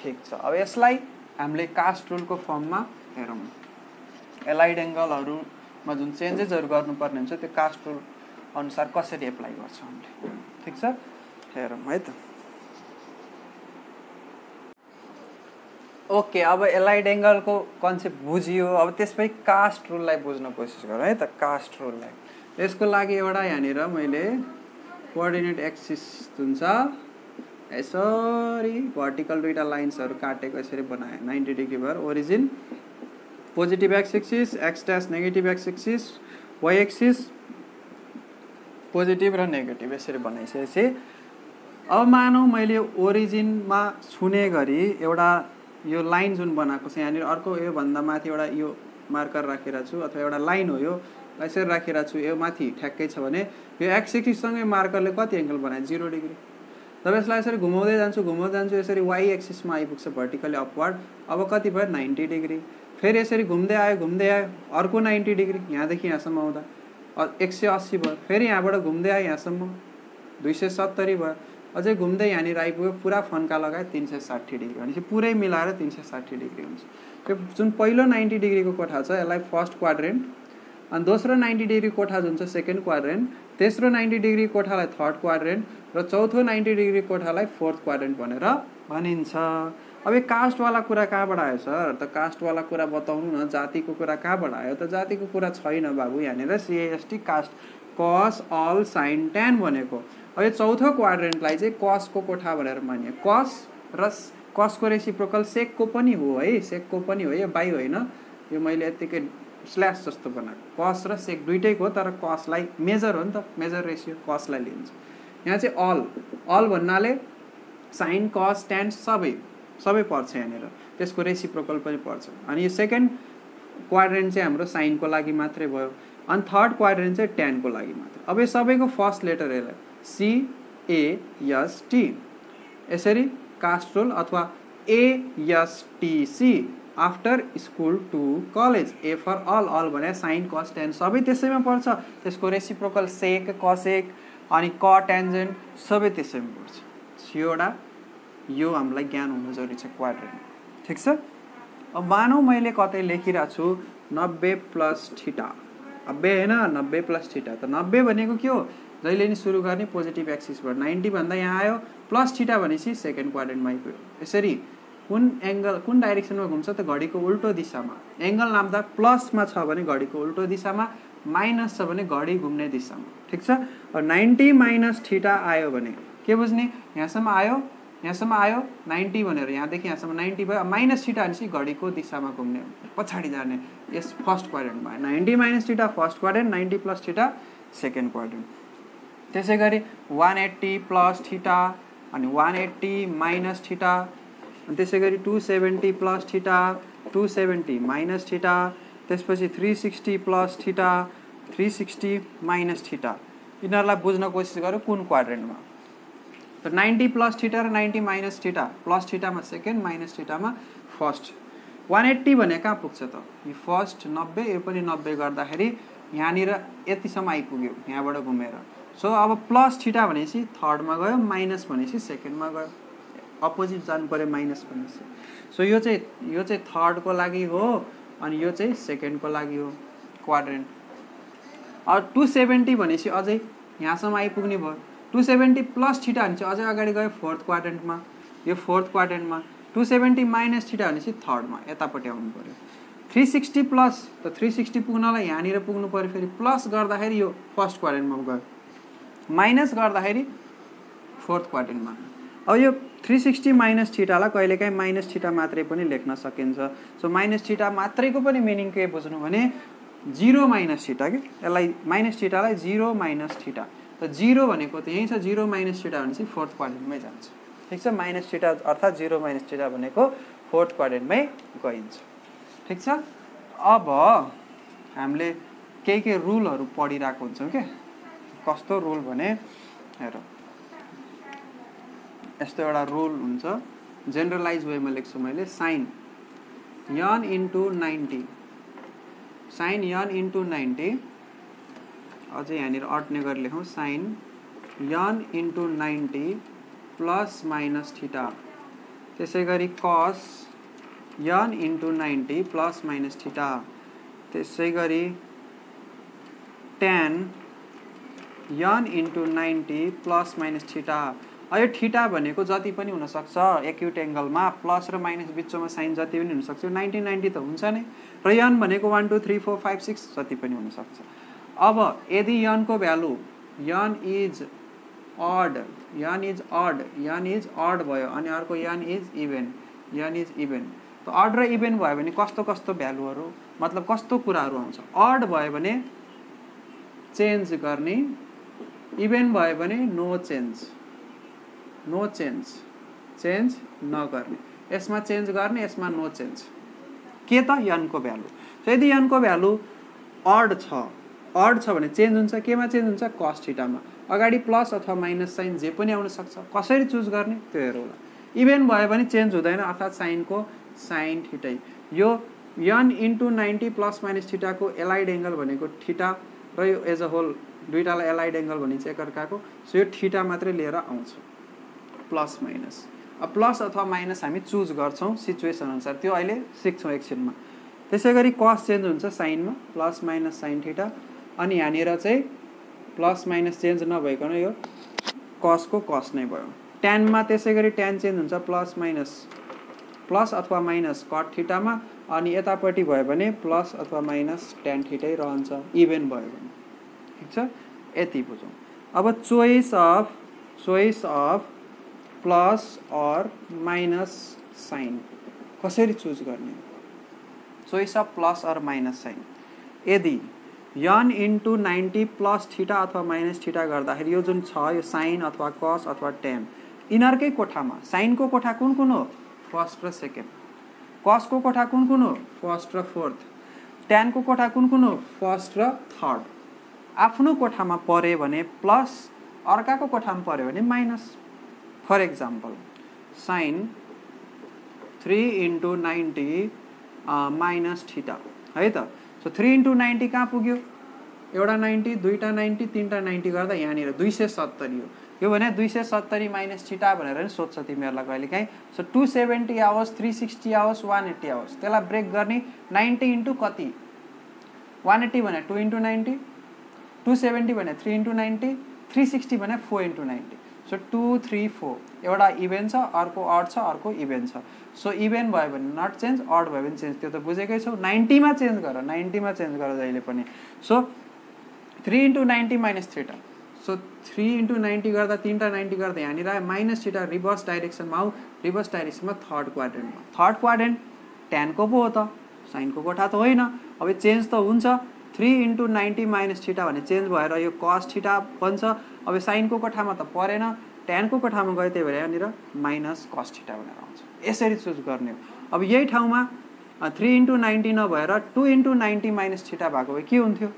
ठिक छ। अब यसलाई हामीले कास्ट रुलको फर्ममा हेरौँ। एलाइड एङ्गलहरूमा जुन चेन्जेसहरू गर्नुपर्ने हुन्छ त्यो कास्ट रुल अनुसार कसरी एप्लाई गर्छौँ हामीले। ठिक छ? हेरौँ है त। ओके अब एलाइड एङ्गलको कन्सेप्ट बुझियो। अब त्यसपछि कास्ट रुललाई बुझ्न कोसिस गरौँ है त। कास्ट रुललाई यसको लागि एउटा यहाँनिर मैले कोअर्डिनेट एक्सिस जुन छ यसरी भर्टिकल दुइटा लाइन्सहरू काटेको यसरी बनाएँ। नाइन्टी डिग्री भएर origin positive x axis x negative x axis y axis positive र नेगेटिभ यसरी बनाइसकेपछि अब मानौँ मैले ओरिजिनमा छुने गरी एउटा यो लाइन जुन बनाएको छ यहाँनिर अर्को योभन्दा माथि एउटा यो मार्कर राखिरहेको छु अथवा एउटा लाइन हो यो यसरी राखिरहेको छु यो माथि ठ्याक्कै छ भने यो एक्स एक्सिससँगै मार्करले कति एङ्गल बनायो जिरो डिग्री। जब यसलाई यसरी घुमाउँदै जान्छु घुमाउँदै जान्छु यसरी वाइ एक्सिसमा आइपुग्छ भर्टिकली अपवार्ड अब कति भयो? Ninety degree. फेरि यसरी घुम्दै आयो घुम्दै आयो अर्को नाइन्टी डिग्री यहाँदेखि यहाँसम्म आउँदा। एक सय अस्सी भयो। फेरि यहाँबाट घुम्दै आयो यहाँसम्म। दुई सय सत्तरी भयो। अझै घुम्दै यहाँनिर आइपुग्यो पुरा फन्का लगायो तिन सय साठी डिग्री। भनेपछि पुरै मिलाएर तिन सय साठी डिग्री हुन्छ। त्यो जुन पहिलो नाइन्टी डिग्रीको कोठा छ यसलाई फर्स्ट क्वाड्रेन्ट अनि दोस्रो नाइन्टी डिग्री कोठा जुन छ सेकेन्ड क्वाड्रेन्ट तेस्रो नाइन्टी डिग्री कोठालाई थर्ड क्वाड्रेन्ट र चौथो नाइन्टी डिग्री कोठालाई फोर्थ क्वाड्रेन्ट भनेर भनिन्छ। अब यो कास्टवाला कुरा कहाँबाट आयो सर? त कास्टवाला कुरा बताउनु न जातिको कुरा कहाँबाट आयो? त जातिको कुरा छैन बाबु यहाँनिर CST cast cos all sine tan भनेको। अब यो चौथो क्वाड्रेन्टलाई चाहिँ कसको कोठा भनेर मानियो। कस र कसको रेसिप्रोकल सेकको पनि हो है सेकको पनि हो यो बाई होइन। यो मैले यत्तिकै स्ल्यास जस्तो बनाएको। कस र सेक दुइटैको हो तर कसलाई मेजर हो नि त मेजर रेसियो कसलाई लिन्छ। यहाँ चाहिँ अल अल भन्नाले साइन कस ट्यान सबै सबै पर्छ यहाँनिर। त्यसको रेसिप्रोकल पनि पर्छ। अनि यो सेकेन्ड क्वाड्रेन्ट चाहिँ हाम्रो साइनको लागि मात्रै भयो। अनि थर्ड क्वाड्रेन्ट चाहिँ ट्यानको लागि मात्रै। अब यो सबैको फर्स्ट लेटर यसलाई सिएएसटी यसरी कास्ट्रोल अथवा ASTC after school to college A for all all भने साइन कस टेन सबै त्यसैमा पर्छ। त्यसको रेसिप्रोकल सेक कसेक अनि क टेन्जेन्ट सबै त्यसैमा पर्छ। एउटा यो हामीलाई ज्ञान हुनु जरुरी छ क्वाड्रेन्ट ठिक छ? अब मानौँ मैले कतै लेखिरहेको छु नब्बे प्लस ठिटा नब्बे होइन नब्बे प्लस ठिटा त नब्बे भनेको के हो? जहिले नि सुरु गर्ने पोजिटिभ एक्सिसबाट नाइन्टीभन्दा यहाँ आयो प्लस छिटा भनेपछि सेकेन्ड क्वाड्रेन्टमा आइपुग्यो। यसरी कुन एङ्गल कुन डाइरेक्सनमा घुम्छ त घडीको उल्टो दिशामा। एङ्गल नाप्दा प्लसमा छ भने घडीको उल्टो दिशामा माइनस छ भने घडी घुम्ने दिशामा। ठिक छ? नाइन्टी माइनस ठिटा आयो भने के बुझ्ने? यहाँसम्म आयो यहाँसम्म आयो नाइन्टी भनेर। यहाँदेखि यहाँसम्म नाइन्टी भयो। माइनस छिटा भनेपछि घडीको दिशामा घुम्ने पछाडि जाने। यस first क्वाड्रेन्टमा ninety minus theta first quadrant ninety plus theta second quadrant त्यसै गरी वान एट्टी प्लस ठिटा अनि वान एट्टी माइनस ठिटा अनि त्यसै गरी two seventy plus theta two seventy minus theta त्यसपछि three sixty plus theta three sixty minus theta यिनीहरूलाई बुझ्न कोसिस गरौँ कुन क्वाड्रेन्टमा त नाइन्टी प्लस ठिटा र नाइन्टी माइनस ठिटा प्लस ठिटामा सेकेन्ड माइनस ठिटामा फर्स्ट वान एट्टी भने कहाँ पुग्छ त? यो फर्स्ट नब्बे यो पनि नब्बे गर्दाखेरि यहाँनिर यतिसम्म आइपुग्यो यहाँबाट घुमेर। सो अब प्लस छिटा भनेपछि थर्डमा गयो माइनस भनेपछि सेकेन्डमा गयो। अपोजिट जानु पऱ्यो माइनस भनेपछि सो यो चाहिँ यो चाहिँ थर्डको लागि हो अनि यो चाहिँ सेकेन्डको लागि हो क्वाड्रेन्ट अब टु सेभेन्टी भनेपछि अझै यहाँसम्म आइपुग्ने भयो। टु सेभेन्टी प्लस छिटा भने चाहिँ अझै अगाडि गयो फोर्थ क्वाड्रेन्टमा यो फोर्थ क्वाड्रेन्टमा टु सेभेन्टी माइनस छिटा भनेपछि थर्डमा यतापट्टि आउनु पऱ्यो। थ्री सिक्सटी प्लस त थ्री सिक्सटी पुग्नलाई यहाँनिर पुग्नु पऱ्यो फेरि प्लस गर्दाखेरि यो फर्स्ट क्वाड्रेन्टमा गयो। माइनस गर्दाखेरि फोर्थ क्वार्टरमा अब यो थ्री सिक्सटी माइनस छिटालाई कहिलेकाहीँ माइनस छिटा मात्रै पनि लेख्न सकिन्छ। सो माइनस छिटा मात्रैको पनि मिनिङ के बुझ्नु भने जिरो माइनस छिटा कि? यसलाई माइनस छिटालाई जिरो माइनस छिटा त जिरो भनेको त यहीँ छ जिरो माइनस थिटा भनेपछि फोर्थ क्वाड्रेन्टमै जान्छ। ठिक छ? माइनस थिटा अर्थात् जिरो माइनस थिटा भनेको फोर्थ क्वाड्रेन्टमै गइन्छ। ठिक छ? अब हामीले केही केही रुलहरू पढिरहेको हुन्छौँ क्या कस्तो रुल भने हेर। यस्तो एउटा रुल हुन्छ. जेनरलाइज वेमा लेख्छु मैले sine n into ninety sine n into ninety अझै यहाँनिर अट्ने गरी लेखौँ. Sine n into ninety plus minus theta त्यसै गरी cos n into ninety plus minus theta त्यसै गरी tan n into ninety plus minus theta यो ठिटा भनेको जति पनि हुनसक्छ एक्युट एङ्गलमा प्लस र माइनस बिचमा साइन जति पनि हुनसक्छ नाइन्टी नाइन्टी त हुन्छ नै। र यन भनेको one two three four five six जति पनि हुनसक्छ। अब यदि यनको value n is odd n is odd n is odd भयो अनि अर्को n is even n is even त अड र इभेन भयो भने कस्तो कस्तो भ्यालुहरू मतलब कस्तो कुराहरू आउँछ? अड भयो भने चेन्ज गर्ने इभेन भयो भने no change no change change नगर्ने यसमा चेन्ज गर्ने यसमा नो चेन्ज के त यनको भ्यालु यदि यनको भ्यालु अड छ. अड छ भने चेन्ज हुन्छ केमा चेन्ज हुन्छ? कस ठिटामा अगाडि प्लस अथवा माइनस साइन जे पनि आउन सक्छ। कसरी चुज गर्ने? त्यो हेरौँला. इभेन भयो भने चेन्ज हुँदैन अर्थात् साइनको साइन ठिटै यो n into ninety plus minus ठिटाको allied angle भनेको ठिटा र यो एज अ होल दुइटालाई एलाइड एङ्गल भनिन्छ एकअर्काको। सो यो ठिटा मात्रै लिएर आउँछ। Plus minus. अब प्लस अथवा माइनस हामी चुज गर्छौँ सिचुएसन अनुसार। त्यो अहिले सिक्छौँ एकछिनमा। त्यसै गरी कस चेन्ज हुन्छ साइनमा। प्लस माइनस साइन ठिटा अनि यहाँनिर चाहिँ प्लस माइनस चेन्ज नभइकन यो कसको कस नै भयो। टेनमा त्यसै गरी टेन चेन्ज हुन्छ प्लस माइनस। प्लस अथवा माइनस कट ठिटामा अनि यतापट्टि भयो भने प्लस अथवा माइनस टेन ठिटै रहन्छ। इभेन भयो भने। ठिक छ? यति बुझौँ। अब choice of choice of plus or minus sign. कसरी चुज गर्ने? Choice of plus or minus sign यदि यन इन्टु नाइन्टी प्लस ठिटा अथवा माइनस ठिटा गर्दाखेरि यो जुन छ यो साइन अथवा कस अथवा टेन यिनीहरूकै कोठामा साइनको कोठा कुन कुन हो? फर्स्ट र सेकेन्ड कसको कोठा कुन कुन हो? फर्स्ट र फोर्थ टेनको कोठा कुन कुन हो? फर्स्ट र थर्ड आफ्नो कोठामा पऱ्यो भने प्लस अर्काको कोठामा पऱ्यो भने minus for example sine three into ninety minus theta है त? सो थ्री इन्टु नाइन्टी कहाँ पुग्यो? एउटा नाइन्टी दुईवटा नाइन्टी तिनवटा नाइन्टी गर्दा यहाँनिर दुई सय सत्तरी हो। यो भने दुई सय सत्तरी माइनस छिटा भनेर नि सोध्छ तिमीहरूलाई कहिले काहीँ। So two seventy hours three sixty hours one eighty hours त्यसलाई ब्रेक गर्ने नाइन्टी इन्टु कति? वान एट्टी भने two into ninety two seventy भने three into ninety three sixty भने four into ninety so two three four एउटा even छ अर्को odd छ अर्को इभेन्ट छ. सो इभेन्ट भयो भने नट चेन्ज अड भयो भने चेन्ज त्यो त बुझेकै छौ। नाइन्टीमा चेन्ज गर। नाइन्टीमा चेन्ज गर जहिले पनि। So three into ninety minus थ्रिटा so three into ninety गर्दा तिनवटा नाइन्टी गर्दा यहाँनिर आयो। माइनस थ्रिटा रिभर्स डाइरेक्सनमा आऊ। रिभर्स डाइरेक्सनमा थर्ड क्वाड्रेन्टमा थर्ड क्वाड्रेन्ट टेनको पो हो त? साइनको कोठा त होइन। अब चेन्ज त हुन्छ। थ्री इन्टु नाइन्टी माइनस छिटा भने चेन्ज भएर यो कस छिटा बन्छ। अब साइनको कोठामा त परेन टेनको कोठामा गयो त्यही भएर यहाँनिर माइनस कस छिटा भनेर आउँछ। यसरी चुज गर्ने हो। अब यही ठाउँमा थ्री इन्टु नाइन्टी नभएर two into ninety minus theta भएको भए के हुन्थ्यो?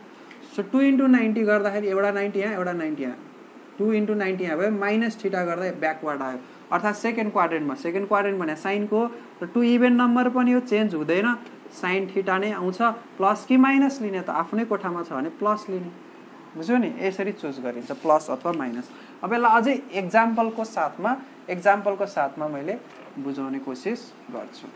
सो टु इन्टु नाइन्टी गर्दाखेरि एउटा नाइन्टी यहाँ एउटा नाइन्टी यहाँ। टु इन्टु नाइन्टी यहाँ भयो माइनस छिटा गर्दा ब्याकवर्ड आयो। अर्थात् सेकेन्ड क्वाड्रेन्टमा सेकेन्ड क्वाड्रेन्ट भने साइनको र टु इभेन नम्बर पनि यो चेन्ज हुँदैन। साइन ठिटा नै आउँछ। प्लस कि माइनस लिने त आफ्नै कोठामा छ भने प्लस लिने। बुझ्यो नि यसरी चुज गरिन्छ प्लस अथवा माइनस अब यसलाई अझै एक्जाम्पलको साथमा एक्जाम्पलको साथमा मैले बुझाउने कोसिस गर्छु।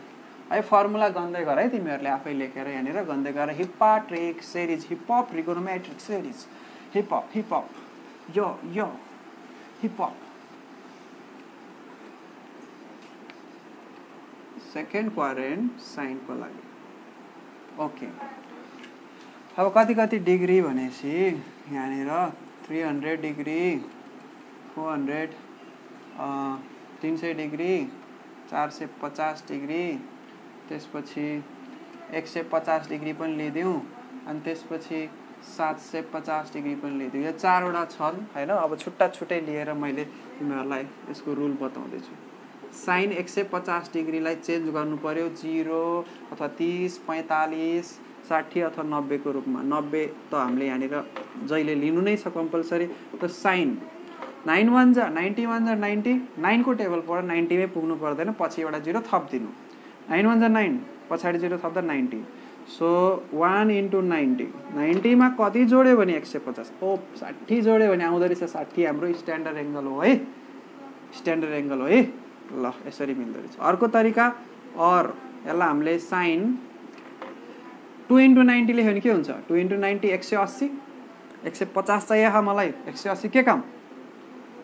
है फर्मुला गन्दै गर है तिमीहरूले आफै लेखेर यहाँनिर गन्दै गर। हिप्पाट्रिक सेरिज हिपअप रिगोनोमेट्रिक सेरिज हिपअप हिपअप यो यो हिपअप सेकेन्ड क्वारेन्ट साइनको लागि। ओके अब कति कति डिग्री भनेपछि यहाँनिर three hundred degree four hundred तिन सय डिग्री चार सय पचास डिग्री त्यसपछि एक सय पचास डिग्री पनि लिइदिउँ अनि त्यसपछि सात सय पचास डिग्री पनि लिइदियो यो चारवटा छन् होइन? अब छुट्टा छुट्टै लिएर मैले तिमीहरूलाई यसको रुल बताउँदैछु। साइन एक सय पचास डिग्रीलाई चेन्ज गर्नु पऱ्यो जिरो अथवा तिस पैँतालिस साठी अथवा नब्बेको रूपमा नब्बे त हामीले यहाँनिर जहिले लिनु नै छ कम्पलसरी त साइन। नाइन वान जा नाइन्टी वान जा नाइन्टी नाइनको टेबल पढ नाइन्टीमै पुग्नु पर्दैन पछि एउटा जिरो थपिदिनु। नाइन वान जा नाइन पछाडि zero थप्दा ninety. So one into ninety. नाइन्टीमा कति जोड्यो भने एक सय पचास? ओ साठी जोड्यो भने आउँदो रहेछ साठी हाम्रो स्ट्यान्डर्ड एङ्गल हो है। स्ट्यान्डर्ड एङ्गल हो है। ल यसरी मिल्दो रहेछ। अर्को तरिका अर यसलाई हामीले साइन टु इन्टु नाइन्टी लेख्यो भने के हुन्छ? टु इन्टु नाइन्टी एक सय अस्सी। एक सय पचास चाहियो मलाई। एक सय अस्सी के काम?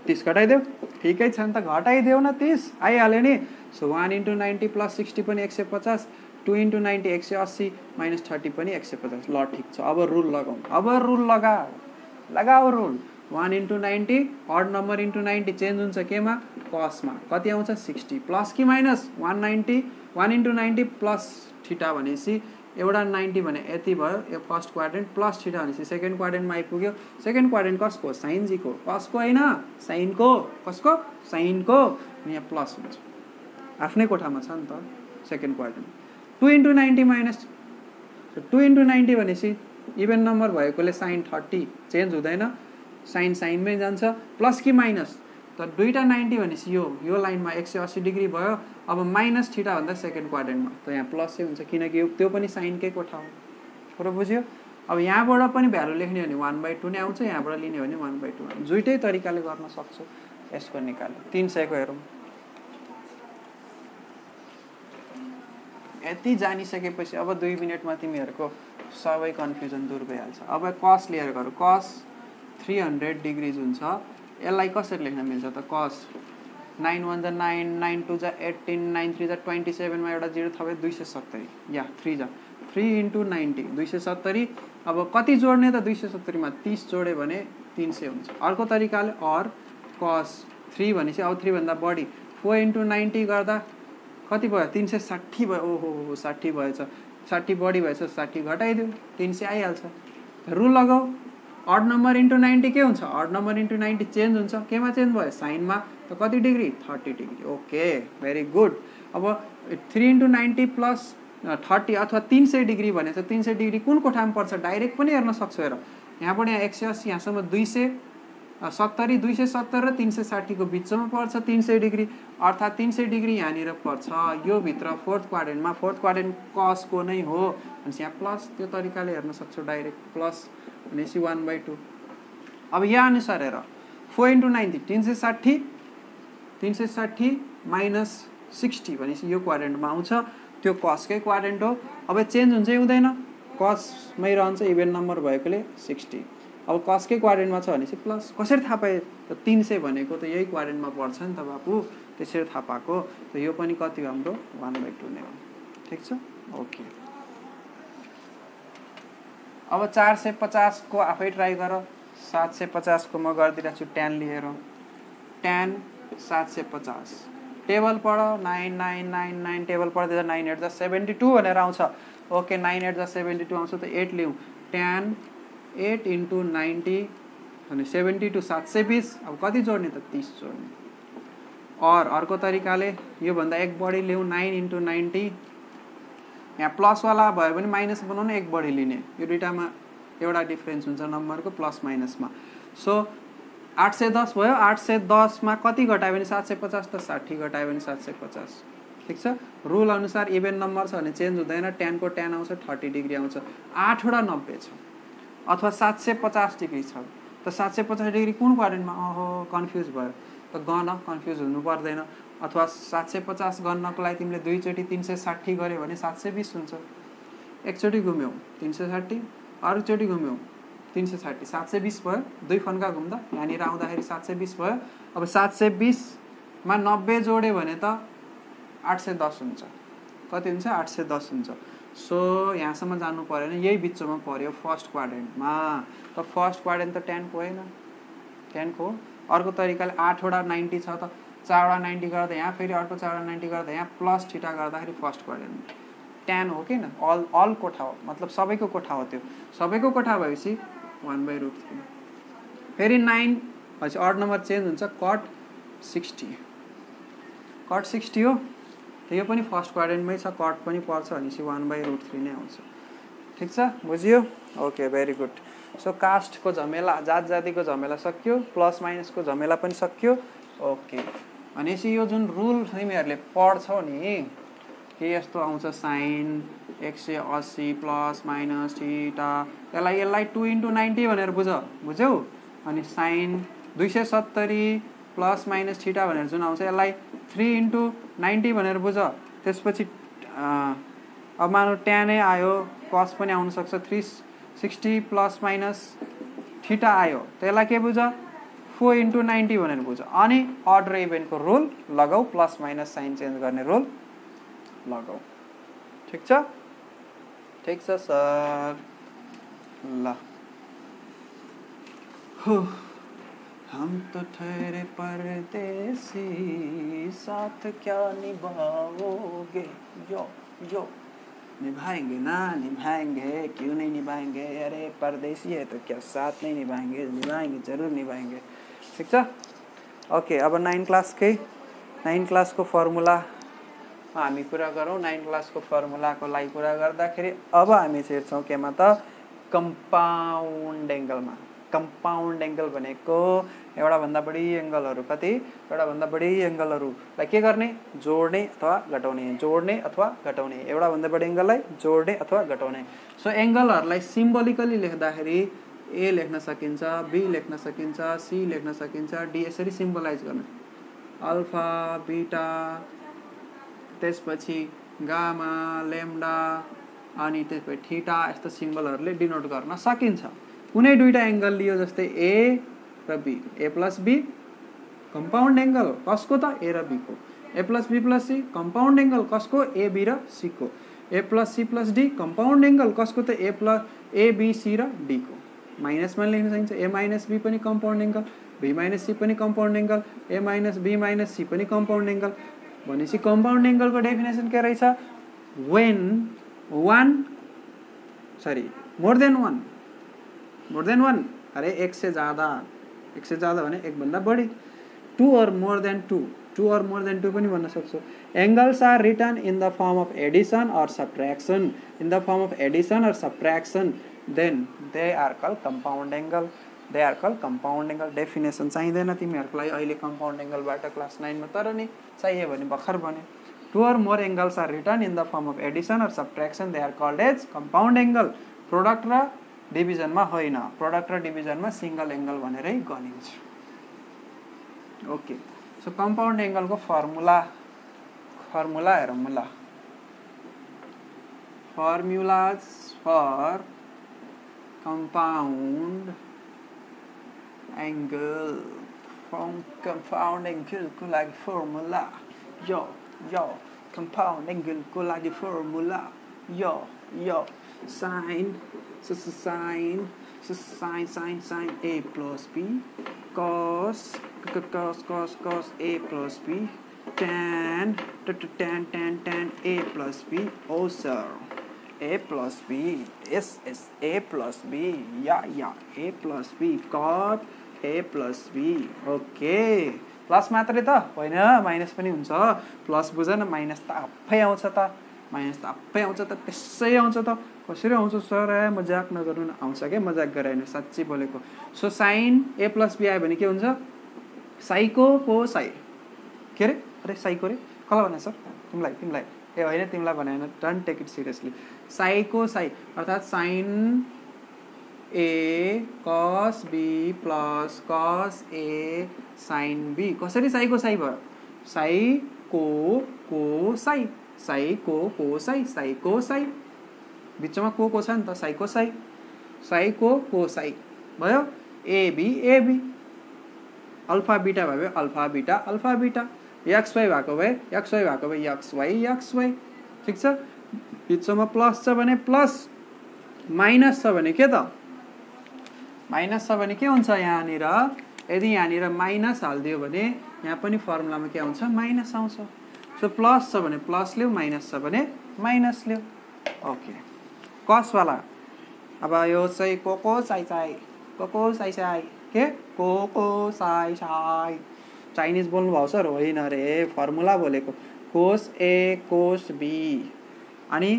तिस घटाइदेऊ। ठिकै छ नि त घटाइदेऊ न तिस। आइहाल्यो नि। So one into ninety plus sixty पनि एक सय पचास। टु इन्टु नाइन्टी एक सय अस्सी। माइनस थर्टी पनि एक सय पचास। ल ठिक छ। अब रुल लगाउँ अब रुल लगा। लगाऊ rule one into ninety odd number into ninety change हुन्छ केमा? कसमा कति आउँछ? सिक्सटी प्लस कि minus one ninety one into ninety plus theta भनेपछि एउटा नाइन्टी भने यति भयो यो फर्स्ट क्वाड्रेन्ट प्लस छिटो भनेपछि सेकेन्ड क्वाड्रेन्टमा आइपुग्यो। सेकेन्ड क्वाड्रेन्ट कसको? साइनजीको। कसको होइन? साइनको। कसको? साइनको। यहाँ प्लस हुन्छ। आफ्नै कोठामा छ नि त second quadrant. Two into ninety minus two into ninety भनेपछि इभेन नम्बर भएकोले साइन थर्टी चेन्ज हुँदैन। साइन साइनमै जान्छ। प्लस कि माइनस? त दुईवटा नाइन्टी भनेपछि यो यो लाइनमा एक सय अस्सी डिग्री भयो अब माइनस भन्दा सेकेन्ड क्वाड्रेन्टमा। त यहाँ प्लसै हुन्छ किनकि त्यो पनि साइनकै कोठा हो कुरो बुझ्यो? अब यहाँबाट पनि भ्यालु लेख्ने भने वान बाई टू नै आउँछ यहाँबाट लिने भने वान बाई टू दुइटै तरिकाले गर्न सक्छु यसको निकाल्यो तिन सयको हेरौँ। यति जानिसकेपछि अब दुई मिनटमा तिमीहरूको सबै कन्फ्युजन दूर भइहाल्छ। अब कस लिएर गरौँ। कस थ्री हन्ड्रेड डिग्रिज हुन्छ। यसलाई कसरी लेख्न मिल्छ त? कस? नाइन वान जा नाइन नाइन टू जा एट्टिन नाइन थ्री जा ट्वेन्टी सेभेनमा एउटा जिरो थपे दुई सय सत्तरी। या थ्री जा। थ्री इन्टु नाइन्टी दुई सय सत्तरी। अब कति जोड्ने त दुई सय सत्तरीमा तिस जोड्यो भने तिन सय हुन्छ। अर्को तरिकाले अर कस थ्री भनेपछि अब थ्रीभन्दा बढी। फोर इन्टु नाइन्टी गर्दा कति भयो? तिन सय साठी भयो। ओहो हो साठी भएछ। साठी बढी भएछ साठी घटाइदियो। तिन सय आइहाल्छ। रुल लगाऊ। अड नम्बर इन्टु नाइन्टी के हुन्छ? Odd number into ninety change हुन्छ। केमा चेन्ज भयो? साइनमा त कति degree thirty degree okay very good अब three into ninety plus thirty अथवा तिन सय डिग्री भनेछ तिन सय डिग्री कुन कोठामा पर्छ? डाइरेक्ट पनि हेर्न सक्छौ हेर। यहाँबाट यहाँ एक सय अस्सी यहाँसम्म दुई सय सत्तरी दुई सय सत्तर र तिन सय साठीको बिचमा पर्छ तिन सय डिग्री अर्थात् तिन सय डिग्री यहाँनिर पर्छ। यो भित्र फोर्थ क्वाड्रेन्टमा फोर्थ क्वाड्रेन्ट कसको नै हो। भनेपछि यहाँ प्लस त्यो तरिकाले हेर्न सक्छौ डाइरेक्ट प्लस भनेपछि वान बाई टू अब यहाँ अनुसार हेर। फोर इन्टु नाइन्टी तिन सय साठी तिन सय साठी माइनस सिक्सटी भनेपछि यो क्वाड्रेन्टमा आउँछ। त्यो कसकै क्वाड्रेन्ट हो। अब चेन्ज हुन्छ हुँदैन? कसमै रहन्छ इभेन नम्बर भएकोले सिक्सटी अब कसकै क्वाड्रेन्टमा छ भनेपछि प्लस कसरी थाहा पाएँ? त तिन सय भनेको त यही क्वाड्रेन्टमा पर्छ नि त बाबु। त्यसरी थाहा पाएको। त यो पनि कति हाम्रो? वान बाई टू नै हो। ठिक छ? ओके अब चार सय पचासको आफै ट्राई गर सात सय पचासको म गरिदिइरहेको छु टेन लिएर। टेन सात सय पचास टेबल पढ nine nine nine nine table पढ्दै nine eight the seventy two भनेर आउँछ। Okay nine eight the seventy two आउँछ त एट लिउँ। टेन एट इन्टु नाइन्टी अनि सेभेन्टी टू सात सय बिस अब कति जोड्ने त? तिस जोड्ने। अर अर्को तरिकाले योभन्दा एक बढी लिउँ नाइन इन्टु नाइन्टी। यहाँ प्लसवाला भयो भने माइनस बनाउनु एक बढी लिने। यो दुइटामा एउटा डिफ्रेन्स हुन्छ नम्बरको प्लस माइनसमा। सो आठ सय दस भयो आठ सय दसमा कति घटायो भने सात सय पचास त साठी घटायो भने सात सय पचास। ठिक छ? रुल अनुसार इभेन नम्बर छ भने चेन्ज हुँदैन टेनको टेन आउँछ थर्टी डिग्री आउँछ। आठवटा नब्बे छ। अथवा सात सय पचास डिग्री छ। त सात सय पचास डिग्री कुन क्वारेन्टमा अहो कन्फ्युज भयो। त गन कन्फ्युज हुनु पर्दैन। अथवा सात सय पचास गर्नको लागि तिमीले दुईचोटि तिन सय साठी गऱ्यो भने सात सय बिस हुन्छ। एकचोटि घुम्यौ तिन सय साठी अरूचोटि घुम्यौ तिन सय साठी। सात सय बिस भयो दुई फन्का घुम्दा यहाँनिर आउँदाखेरि सात सय बिस भयो। अब सात सय बिसमा नब्बे जोड्यो भने त आठ सय दस हुन्छ। कति हुन्छ? आठ सय दस हुन्छ। सो यहाँसम्म जानु परेन। यही बिचमा पऱ्यो फर्स्ट क्वाड्रेन्टमा। त फर्स्ट क्वाड्रेन्ट त टेनको होइन। टेनको अर्को तरिकाले आठवटा नाइन्टी छ त। चारवटा नाइन्टी गर्दा यहाँ फेरि अर्को चारवटा नाइन्टी गर्दा यहाँ प्लस ठिटा गर्दाखेरि फर्स्ट क्वाड्रेन्ट ट्यान हो किन अल अल कोठा हो। मतलब सबैको कोठा हो त्यो। सबैको कोठा भएपछि वान बाई रुट थ्री फेरि नाइन भनेपछि अड नम्बर चेन्ज हुन्छ कट सिक्सटी कट सिक्सटी हो। यो पनि फर्स्ट क्वाड्रेन्टमै छ कट पनि पर्छ भनेपछि वान बाई रुट थ्री नै आउँछ। ठिक छ? बुझियो? ओके भेरी गुड सो कास्टको झमेला जात जातिको झमेला सकियो प्लस माइनसको झमेला पनि सकियो। ओके भनेपछि यो जुन रुल तिमीहरूले पढ्छौ नि के यस्तो आउँछ? साइन एक सय अस्सी प्लस माइनस थिटा यसलाई यसलाई टु इन्टु नाइन्टी भनेर बुझ बुझ्यौ? अनि साइन दुई सय सत्तरी प्लस माइनस थिटा भनेर जुन आउँछ यसलाई थ्री इन्टु नाइन्टी भनेर बुझ। त्यसपछि अब मानौ ट्यानै आयो कस पनि आउनसक्छ three sixty plus minus theta आयो। त्यसलाई के बुझ? फोर इन्टु नाइन्टी भनेर बुझ अनि अर्डर इभेन्टको रुल लगाऊ प्लस माइनस साइन चेन्ज गर्ने रुल लगाऊ ठिक ठिक सर ल। हम तो ठहरे परदेसी, साथ क्या निभाओगे? यो यो। निभाएँगे ना, निभाएँगे। क्यों नहीं निभाएँगे? अरे, परदेसी है तो क्या साथ नहीं निभाएँगे? निभाएँगे, ज़रूर निभाएँगे। ठिक छ? ओके अब नाइन क्लासकै नाइन क्लासको फर्मुला हामी कुरा गरौँ। नाइन क्लासको फर्मुलाको लागि कुरा गर्दाखेरि अब हामी छिर्छौँ केमा त? कम्पाउन्ड एङ्गलमा कम्पाउन्ड एङ्गल भनेको एउटाभन्दा बढी एङ्गलहरू कति? एउटाभन्दा बढी एङ्गलहरूलाई के गर्ने? जोड्ने अथवा घटाउने। जोड्ने अथवा घटाउने। एउटाभन्दा बढी एङ्गललाई जोड्ने अथवा घटाउने। सो एङ्गलहरूलाई सिम्बोलिकली लेख्दाखेरि ए लेख्न सकिन्छ बी लेख्न सकिन्छ सी लेख्न सकिन्छ डी यसरी सिम्बलाइज गर्ने। अल्फा बिटा त्यसपछि गामा लेम्डा अनि त्यसपछि ठिटा यस्तो सिम्बलहरूले डिनोट गर्न सकिन्छ। कुनै दुईवटा एङ्गल लियो जस्तै ए र B A plus B compound angle कसको त? ए र बीको A plus B plus C compound angle कसको? ए बी र सीको A plus C plus D compound angle कसको त? A plus A B C र डीको माइनसमा लेख्न सकिन्छ ए माइनस बी पनि compound angle B minus C पनि compound angle A minus B minus C पनि कम्पाउन्ड एङ्गल भनेपछि कम्पाउन्ड एङ्गलको डेफिनेसन के रहेछ? When one sorry more than one more than one अरे एक से ज़्यादा एक से ज़्यादा भने एकभन्दा बढी. Two or more than two two or more than two पनि भन्न सक्छौ. Angles are written in the form of addition or subtraction in the form of addition or subtraction then they are call compound angle they are call compound angle definition चाहिँदैन तिमीहरूको लागि अहिले compound एङ्गलबाट class नाइनमा तर नि चाहियो भने भर्खर भने two or more angles are written in the form of addition or subtraction they are called as compound angle product र डिभिजनमा होइन। प्रडक्ट र डिभिजनमा सिङ्गल एङ्गल भनेरै गनिन्छ। ओके सो कम्पाउन्ड एङ्गलको फर्मुला फर्मुला हेरौँ ल। Formulas for compound angle compound एङ्गलको लागि फर्मुला यो यो कम्पाउन्ड एङ्गलको लागि फर्मुला यो यो sine sine sine sine sine A plus B cos cos cos cos A plus B tan tan tan tan a plus b oh sir a plus b yes yes a plus b. Yeah yeah a plus b. Cot a plus b. Okay plus मात्रै त? होइन minus पनि हुन्छ। Plus बुझ न minus त आफै आउँछ त। माइनस त आफै आउँछ त त्यसै आउँछ त। कसरी आउँछ सर? ए मजाक नगर्नु न। आउँछ क्या मजाक गरेर होइन साँच्ची बोलेको। So sine A plus B आयो भने के हुन्छ? साइको को साई के अरे अरे साइको रे? कसलाई भने सर? तिमीलाई तिमीलाई। ए होइन तिमीलाई भने होइन डन्ट टेक इट सिरियसली साइको साई अर्थात् sine A, cos B plus cos A, sine B. कसरी साइको साई भयो? साई को को साई साई को को साई साई को साई बिचमा को को छ नि त? साइको साई साइको को साई भयो एबी एबी अल्फ़ा, बिटा भयो अल्फ़ा, बिटा अल्फ़ा, बिटा। एक्स, वाई भएको भए एक्स, वाई भएको भए एक्स, वाई एक्स, वाई। ठिक छ? बिचमा प्लस छ भने प्लस माइनस छ भने के त माइनस छ भने के हुन्छ यहाँनिर यदि यहाँनिर माइनस हालिदियो भने यहाँ पनि फर्मुलामा के आउँछ माइनस आउँछ सो प्लस छ भने प्लस लियो माइनस छ भने माइनस लियो ओके कसवाला अब यो चाहिँ कोको साई साई कोको साई साई के कोको साई साई चाइनिज बोल्नुभएको सर होइन अरे फर्मुला बोलेको कोस ए कोस बी अनि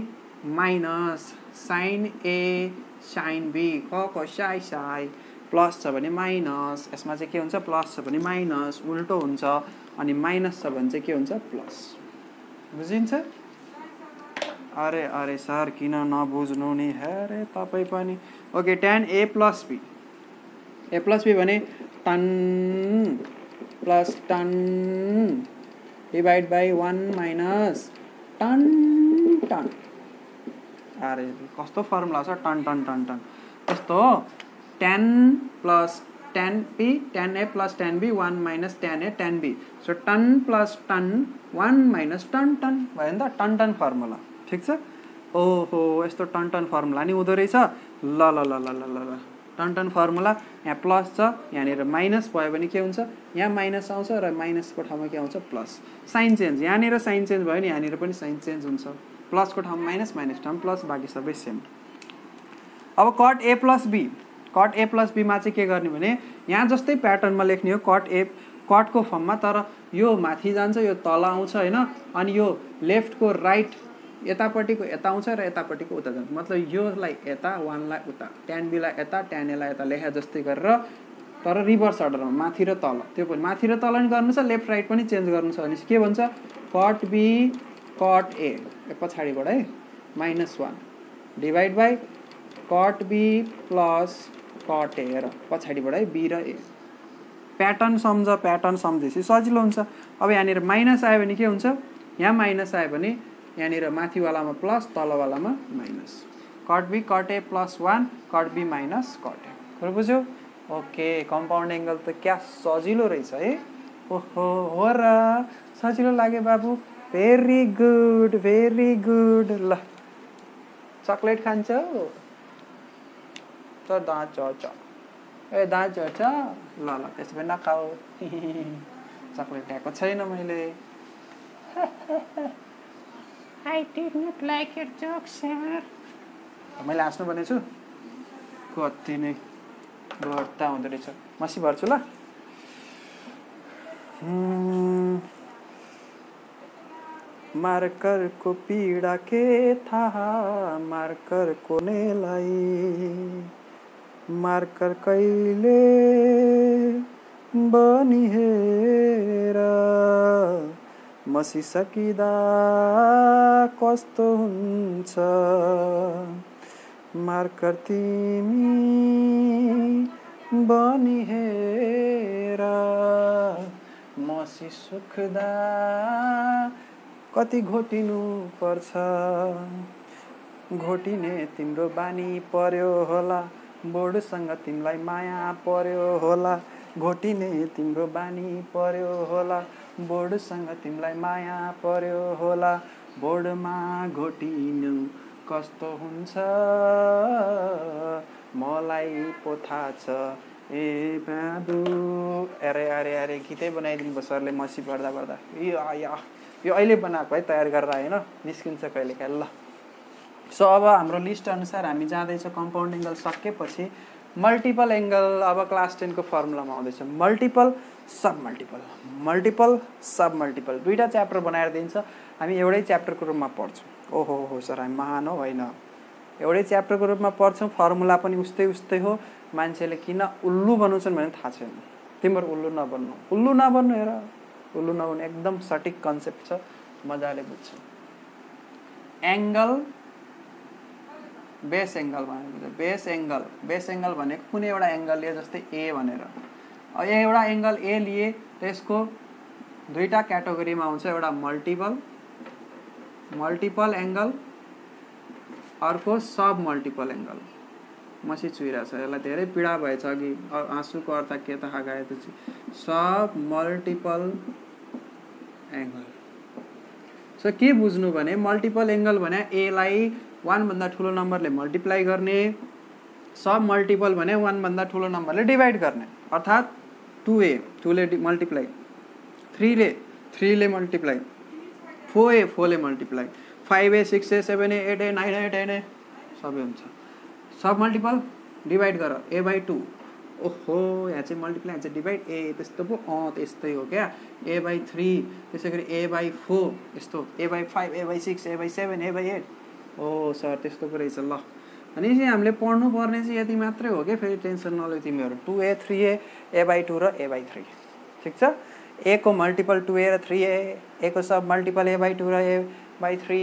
minus sine A sine B. क साई साई प्लस छ भने माइनस यसमा चाहिँ के हुन्छ? प्लस छ भने माइनस उल्टो हुन्छ अनि माइनस छ भने चाहिँ के हुन्छ? प्लस. बुझिन्छ? अरे अरे सर किन नबुझ्नु नि? अरे तपाईँ पनि. Okay tan A plus B A plus B भने tan plus tan divide by one minus tan tan. अरे, कस्तो फर्मुला छ? Tan tan tan tan. कस्तो tan plus tan B tan A plus tan B one minus tan A tan B so tan plus tan one minus tan tan भयो नि त ton ton formula ठिक छ? ओहो, यस्तो ton ton formula नि हुँदो रहेछ। ल ल ल ल ल ल। टन फर्मुला यहाँ प्लस छ यहाँनिर माइनस भयो भने के हुन्छ? यहाँ माइनस आउँछ र माइनसको ठाउँमा के आउँछ? प्लस साइन चेन्ज यहाँनिर साइन चेन्ज भयो नि यहाँनिर पनि साइन चेन्ज हुन्छ। प्लसको ठाउँमा माइनस माइनस ठाउँमा प्लस बाँकी सबै सेम अब cot A plus B cot A plus बीमा चाहिँ के गर्ने भने यहाँ जस्तै प्याटर्नमा लेख्ने हो कट ए कटको फर्ममा तर यो माथि जान्छ यो तल आउँछ होइन? अनि यो लेफ्टको राइट यतापट्टिको यता आउँछ र यतापट्टिको उता जान्छ। मतलब योलाई यता वानलाई उता। ट्यान बीलाई यता ट्यान एलाई यता लेखा जस्तै गरेर तर रिभर्स अर्डरमा माथि र तल। त्यो पनि माथि र तल पनि गर्नु छ लेफ्ट राइट पनि चेन्ज गर्नु छ। भने के भन्छ? कट बी कट ए पछाडिबाट है minus one divide by cot B plus cot A र पछाडिबाट है बी र ए प्याटर्न सम्झ प्याटर्न सम्झेपछि सजिलो हुन्छ। अब यहाँनिर माइनस आयो भने के हुन्छ? यहाँ माइनस आयो भने यहाँनिर माथिवालामा plus तलवालामा minus. Cot B cot A plus one cot B minus cot A कुरो बुझ्यो? ओके कम्पाउन्ड एङ्गल त क्या सजिलो रहेछ है? ओहो हो र सजिलो लाग्यो बाबु। भेरी गुड भेरी गुड ल चक्लेट खान्छौ? त दाँत झर्छ। ए दाँत झर्छ? ल ल त्यसो भए नखाऊ। <laughs> चक्लेट ल्याएको छैन मैले। <laughs> I did not like your joke, sir. मैले हाँस्नु भनेको छु कति नै घट्ता हुँदो रहेछ। मसी भर्छु ल। मार्करको पीडा के थाहा? मार्करको नेलाई। मार्कर कहिले बनिहेर मसिसकिँदा कस्तो हुन्छ? मार्कर तिमी बनिहेर मसी सुख्दा कति घोटिनु पर्छ घोटिने तिम्रो बानी पर्यो होला बोर्डसँग तिमीलाई माया पर्यो होला। घोटिने तिम्रो बानी पर्यो होला। बोर्डसँग तिमीलाई माया पर्यो होला। बोर्डमा घोटिनु कस्तो हुन्छ? मलाई पो थाहा छ। ए बाबु अरे अरे अरे गीतै बनाइदिनु सरले मसी पढ्दा पढ्दा यो आया। यो अहिले बनाएको है तयार गरेर होइन? निस्किन्छ कहिले काहीँ ल। सो अब हाम्रो लिस्ट अनुसार हामी जाँदैछ कम्पाउन्ड एङ्गल सकेपछि मल्टिपल एङ्गल अब क्लास टेनको फर्मुलामा आउँदैछ। Multiple sub multiple multiple sub multiple दुईवटा च्याप्टर बनाएर दिन्छ। हामी एउटै च्याप्टरको रूपमा पढ्छौँ। ओहो हो सर हामी महान हो होइन? एउटै च्याप्टरको रूपमा पढ्छौँ। फर्मुला पनि उस्तै उस्तै हो। मान्छेले किन उल्लु बनाउँछन् भने थाहा छैन। तिम्रो उल्लु नबन्नु उल्लु नबन्नु हेर। उल्लु नबन्नु एकदम सठिक कन्सेप्ट छ। मजाले बुझ्छु। एङ्गल बेस एङ्गल भनेको बेस एङ्गल बेस एङ्गल भनेको कुनै एउटा एङ्गल लिए जस्तै ए भनेर। एउटा एङ्गल ए लिए त्यसको दुईवटा क्याटेगोरीमा आउँछ एउटा मल्टिपल मल्टिपल एङ्गल अर्को सब मल्टिपल एङ्गल मसी छुइरहेको छ। यसलाई धेरै पीडा भएछ अघि आँसुको अर्थ के थाहा गएपछि सब मल्टिपल एङ्गल सो के बुझ्नु भने मल्टिपल एङ्गल भने एलाई वानभन्दा ठुलो नम्बरले मल्टिप्लाई गर्ने सब मल्टिपल भने वानभन्दा ठुलो नम्बरले डिभाइड गर्ने। अर्थात् टु ए टुले मल्टिप्लाई थ्रीले थ्रीले multiply four A फोरले multiply five A six A seven A eight A nine A ten A सबै हुन्छ। सब मल्टिपल डिभाइड गर। ए बाई टू ओहो यहाँ चाहिँ मल्टिप्लाई यहाँ चाहिँ डिभाइड ए त्यस्तो पो। अँ त्यस्तै हो क्या। ए बाई थ्री त्यसै गरी ए बाई फोर यस्तो। A by five A by six A by seven A by eight oh sir त्यस्तो पो रहेछ ल। चाहिँ हामीले पढ्नु पर्ने चाहिँ यति मात्रै हो क्या फेरि टेन्सन नलियो तिमीहरू। Two A three A A by two र ए बाई थ्री। ठिक छ? एको मल्टिपल टु ए र three A echo sub multiple A by two र ए बाई थ्री।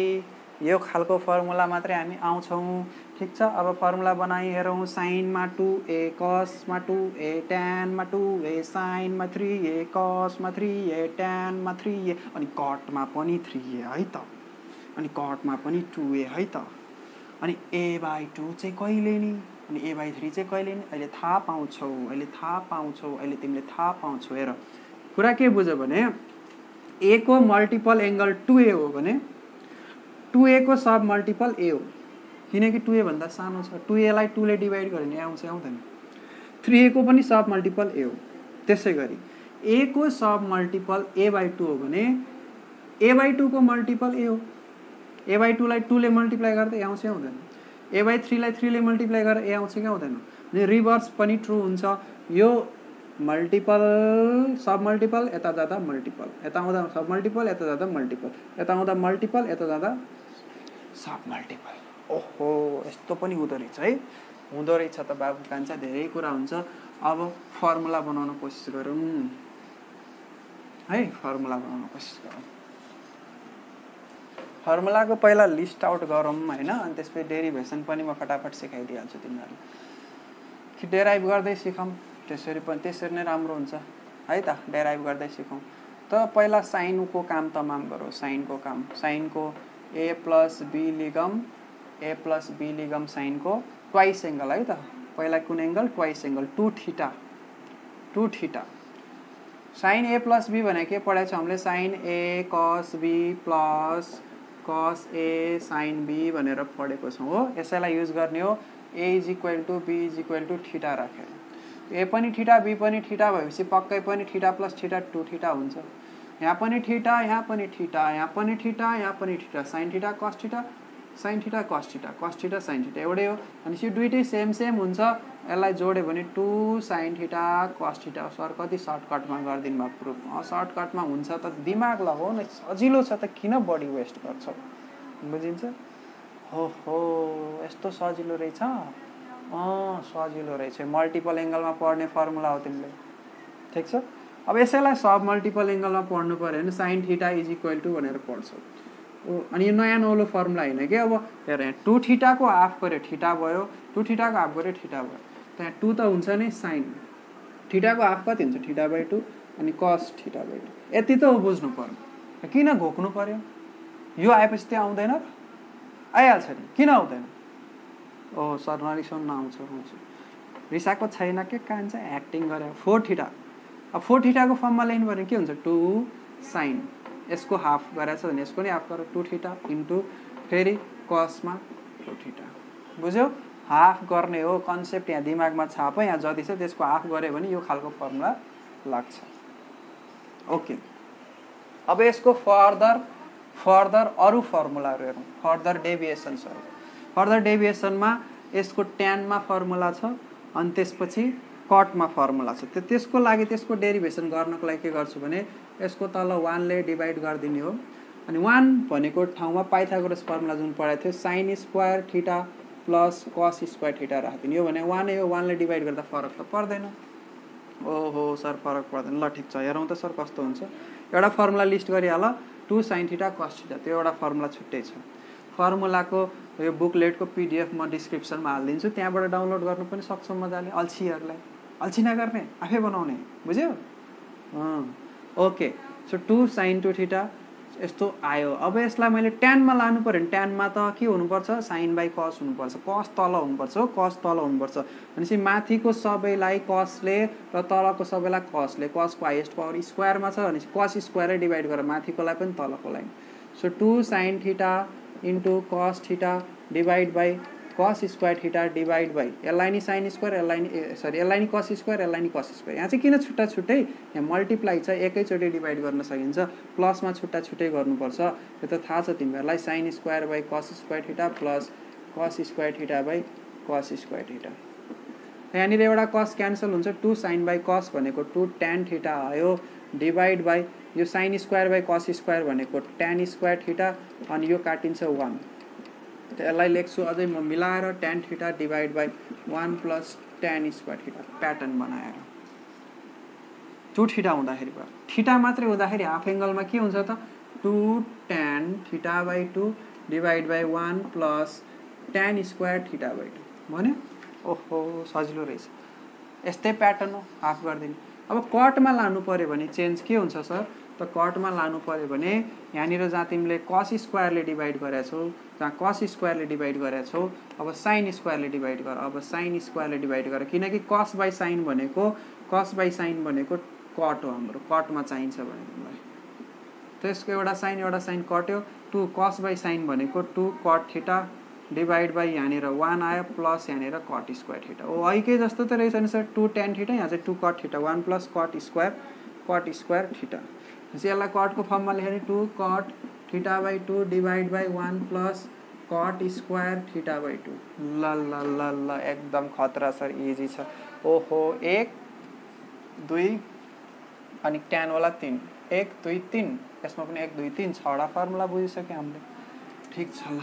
यो खालको फर्मुला मात्रै हामी आउँछौँ। ठिक छ? अब फर्मुला बनाइ हेरौँ। साइनमा टु ए कसमा टु ए ट्यानमा टु ए साइनमा थ्री ए कसमा थ्री ए ट्यानमा थ्री ए अनि कटमा पनि थ्री ए है त। अनि कटमा पनि टु ए है त? अनि ए बाई टू चाहिँ कहिले नि? अनि ए बाई थ्री चाहिँ कहिले नि? अहिले थाहा पाउँछौ अहिले थाहा पाउँछौ अहिले तिमीले थाहा पाउँछौ हेर। कुरा के बुझ्यो भने ए को मल्टिपल एङ्गल टु ए हो भने टु ए को सब मल्टिपल ए हो। किनकि टु भन्दा सानो छ। टु एलाई टूले डिभाइड गर्यो भने आउँछ आउँदैन। थ्री ए को पनि सब मल्टिपल ए हो। त्यसै गरी ए को sub multiple A by two हो भने ए बाई टूको मल्टिपल ए हो। ए टूलाई टूले मल्टिप्लाई गर्दा ए आउँछ आउँदैन ए बाई थ्रीलाई थ्रीले मल्टिप्लाई गरेर ए आउँछ कि आउँदैन। अनि रिभर्स पनि ट्रु हुन्छ। यो मल्टिपल सब मल्टिपल यता जाँदा मल्टिपल यता आउँदा सब मल्टिपल यता जाँदा मल्टिपल यता आउँदा मल्टिपल यता जाँदा सब मल्टिपल ओहो यस्तो पनि हुँदो रहेछ है। हुँदो रहेछ त बाबु कान्छा धेरै कुरा हुन्छ। अब फर्मुला बनाउन कोसिस गरौँ। है फर्मुला बनाउन कोसिस गरौँ। फर्मुलाको पहिला लिस्ट आउट गरौँ होइन? अनि त्यसपछि डेरिभेसन पनि म फटाफट सिकाइदिइहाल्छु तिमीहरूलाई। कि डेराइभ गर्दै सिकौँ त्यसरी पनि त्यसरी नै राम्रो हुन्छ। है त? डेराइभ गर्दै सिकौँ। त पहिला साइनको काम तमाम गरौँ साइनको काम। साइनको ए प्लस बी लिगम ए प्लस बी लिगम साइनको ट्वाइस एङ्गल है त? पहिला कुन angle twice angle two theta two theta sine A plus B भनेको के पढाएको छ हामीले? Sign A cos B plus cos A sine be भनेर पढेको छौँ हो। यसैलाई युज गर्ने हो। A is equal to B is equal to theta राखेर। ए पनि ठिटा बी पनि ठिटा भएपछि पक्कै पनि ठिटा प्लस ठिटा टु ठिटा हुन्छ। यहाँ पनि ठिटा यहाँ पनि ठिटा यहाँ पनि ठिटा यहाँ पनि ठिटा साइन ठिटा कस ठिटा साइन ठिटा कस ठिटा कस ठिटा साइन ठिटा एउटै हो। यो दुइटै सेम सेम हुन्छ। यसलाई जोड्यो भने to sine theta cos theta sir कति सर्टकटमा गरिदिनु भयो प्रुफ सर्टकटमा हुन्छ त दिमाग लगाऊ न सजिलो छ त किन बडी वेस्ट गर्छौ? बुझिन्छ? हो हो यस्तो सजिलो रहेछ? अँ सजिलो रहेछ। मल्टिपल एङ्गलमा पढ्ने फर्मुला हो तिमीले। ठिक छ? अब यसैलाई सब मल्टिपल एङ्गलमा पढ्नु पऱ्यो भने sine theta is equal to भनेर पढ्छौ। अनि यो नयाँ नौलो फर्मुला होइन कि? अब हेर यहाँ टु ठिटाको हाफ गऱ्यो ठिटा भयो टु ठिटाको हाफ गऱ्यो ठिटा भयो। त्यहाँ टु त हुन्छ नि साइन ठिटाको हाफ कति हुन्छ? ठिटा बाई टू अनि कस ठिटा बाई टू यति त बुझ्नु पर्यो। किन घोक्नु पर्यो? यो आएपछि त्यो आउँदैन र? आइहाल्छ नि। किन आउँदैन? ओ सर नरिसाउनु आउँछ आउँछ। रिसाएको छैन के? कान्छ एक्टिङ गरेर फोर ठिटा अब फोर ठिटाको फर्ममा ल्याउनु भने के हुन्छ? टु साइन यसको हाफ गराएको छ भने यसको नि हाफ गर टु ठिटा इन्टु फेरि कसमा टु ठिटा बुझ्यौ? हाफ गर्ने हो कन्सेप्ट यहाँ दिमागमा छाप यहाँ जति छ त्यसको हाफ गऱ्यो भने यो खालको फर्मुला लाग्छ। ओके अब यसको फर्दर फर्दर अरू फर्मुलाहरू हेरौँ। फर्दर डेभिएसन्सहरू फर्दर डेभिएसनमा यसको ट्यानमा फर्मुला छ अनि त्यसपछि कटमा फर्मुला छ। त्यो त्यसको लागि त्यसको डेरिभेसन गर्नको लागि के गर्छु भने यसको तल वानले डिभाइड गरिदिने हो। अनि वान भनेको ठाउँमा पाइथागोरस फर्मुला जुन पढाएको थियो sine square theta plus cos square theta राखिदिने हो भने वानै हो वानले डिभाइड गर्दा फरक त पर्दैन। ओहो सर फरक पर्दैन। ल ठिक छ हेरौँ त सर कस्तो हुन्छ। एउटा formula list गरिहाल। Two sine theta cos theta त्यो एउटा फर्मुला छुट्टै छ। फर्मुलाको यो बुकलेटको पिडिएफ म डिस्क्रिप्सनमा हालिदिन्छु। त्यहाँबाट डाउनलोड गर्नु पनि सक्छौँ मजाले अल्छीहरूलाई। अल्छी नगर्ने आफै बनाउने बुझ्यो okay so two sine two theta यस्तो आयो अब यसलाई मैले ट्यानमा लानु पऱ्यो भने ट्यानमा त के हुनुपर्छ साइन बाई कस हुनुपर्छ कस तल हुनुपर्छ हो कस तल हुनुपर्छ भनेपछि माथिको सबैलाई कसले र तलको सबैलाई कसले कसको हाइएस्ट पावर स्क्वायरमा छ भनेपछि कस स्क्वायरै डिभाइड गरेर माथिकोलाई पनि तलकोलाई so two sine theta into cos theta divide by cos square theta divide by यसलाई नि साइन स्क्वायर यसलाई नि सरी यसलाई नि कस स्क्वायर यसलाई नि कस स्क्वायर यहाँ चाहिँ किन छुट्टा छुट्टै? यहाँ मल्टिप्लाई छ एकैचोटि डिभाइड गर्न सकिन्छ। प्लसमा छुट्टा छुट्टै गर्नुपर्छ। त्यो त थाहा छ तिमीहरूलाई। Sine square by cos square theta plus cos square theta by cos square theta यहाँनिर एउटा कस क्यान्सल हुन्छ। टु साइन बाई कस भनेको टु टेन थिटा आयो। डिभाइड बाई यो sine square by cos square भनेको टेन स्क्वायर थिटा अनि यो काटिन्छ वान यसलाई लेख्छु अझै म मिलाएर tan theta divide by one plus tan square theta pattern बनाएर टु थिटा हुँदाखेरि भयो थिटा मात्रै हुँदाखेरि हाफ एङ्गलमा के हुन्छ त two tan theta by two divide by one plus tan square theta by two भन्यो ओहो सजिलो रहेछ यस्तै प्याटर्न हो हाफ गरिदिने अब कटमा लानु पऱ्यो भने चेन्ज के हुन्छ सर त कटमा लानु पऱ्यो भने यहाँनिर जहाँ तिमीले कस स्क्वायरले डिभाइड गरेका छौ जहाँ कस स्क्वायरले डिभाइड गरेका छौ अब साइन स्क्वायरले डिभाइड गर। अब साइन स्क्वायरले डिभाइड गर। किनकि कस बाई साइन भनेको कस बाई साइन भनेको कट हो हाम्रो। कटमा चाहिन्छ भने त्यसको एउटा साइन एउटा साइन कट्यो टु कस बाई साइन भनेको two cot theta divide by यहाँनिर वान आयो प्लस यहाँनिर कट स्क्वायर थिटा ओ ऐकै जस्तो त रहेछ नि सर। टु टेन थिटा यहाँ चाहिँ two cot theta one plus cot square cot square theta यसलाई कटको फर्ममा लेख्यो भने two cot theta by two divide by one plus cot square theta by two. ल ल ल ल एकदम खतरा सर इजी छ ओहो एक दुई अनि टेनवाला तिन। एक दुई तिन। यसमा पनि एक दुई तिन। छवटा फर्मुला बुझिसक्यो हामीले। ठिक छ ल।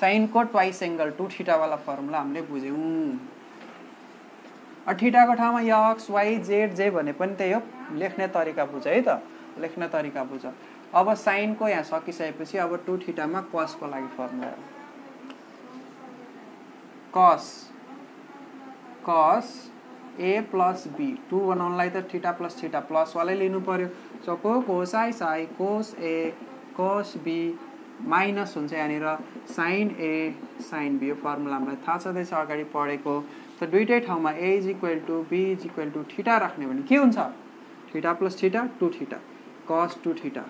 साइनको ट्वाइस एङ्गल टु ठिटावाला फर्मुला हामीले बुझ्यौँ। ठिटाको ठाउँमा यक्स वाइ जेड जे भने पनि त्यही हो। लेख्ने तरिका बुझ है त। लेख्ने तरिका बुझ। अब साइनको यहाँ सकिसकेपछि अब टु ठिटामा कसको लागि formula cos cos A plus B two बनाउनलाई त थिटा प्लस थिटा प्लसवालै लिनु पऱ्यो सो को कोस आई Sai cos A cos B minus हुन्छ यहाँनिर। साइन ए साइन बी यो फर्मुला हामीलाई थाहा छँदैछ अगाडि पढेको। त दुइटै ठाउँमा A is equal to B is equal to theta राख्ने भने के हुन्छ? Theta plus theta two theta. Cos two theta.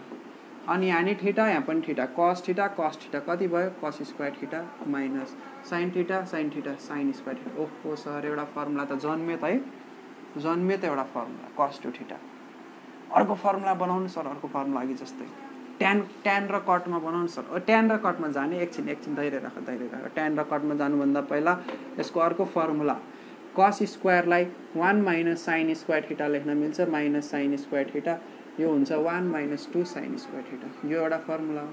अनि यहाँनिर थिटा यहाँ पनि theta cos theta cos theta कति भयो? Cos square theta minus sine theta sine theta sine square theta ओहो सर एउटा फर्मुला त जन्मियो त है। जन्मियो त एउटा फर्मुला कस टु थिटा अर्को फर्मुला बनाउनु सर अर्को फर्मुला अघि जस्तै। ट्यान ट्यान र कटमा बनाउनु सर। ट्यान र कटमा जाने एकछिन एकछिन धैर्य राख धैर्य राख। ट्यान र कटमा जानुभन्दा पहिला यसको अर्को formula cos स्क्वायरलाई one minus sine square theta लेख्न मिल्छ। माइनस साइन स्क्वायर थिटा यो हुन्छ one minus two sine square theta यो एउटा फर्मुला हो।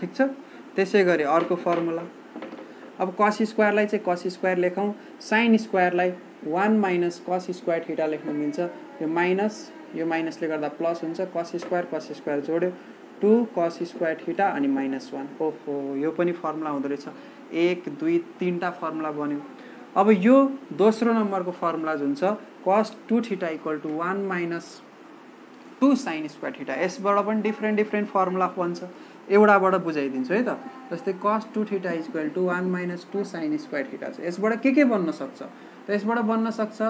ठिक छ? त्यसै गरी अर्को फर्मुला अब कस स्क्वायरलाई चाहिँ कस स्क्वायर लेखौँ। Sine स्क्वायरलाई one minus cos square theta लेख्न मिल्छ। यो माइनस यो माइनसले गर्दा प्लस हुन्छ। कस स्क्वायर कस स्क्वायर जोड्यो। टु कस स्क्वायर थिटा अनि माइनस वान ओहो यो पनि फर्मुला हुँदो रहेछ। एक दुई तिनवटा फर्मुला बन्यो। अब यो दोस्रो नम्बरको फर्मुला जुन छ cos two theta equal to one minus two sine square theta यसबाट पनि डिफ्रेन्ट डिफ्रेन्ट फर्मुला बन्छ। एउटाबाट बुझाइदिन्छु है त। जस्तै cos two theta equal to one minus two sine square theta छ। यसबाट के के बन्न सक्छ? त यसबाट बन्न सक्छ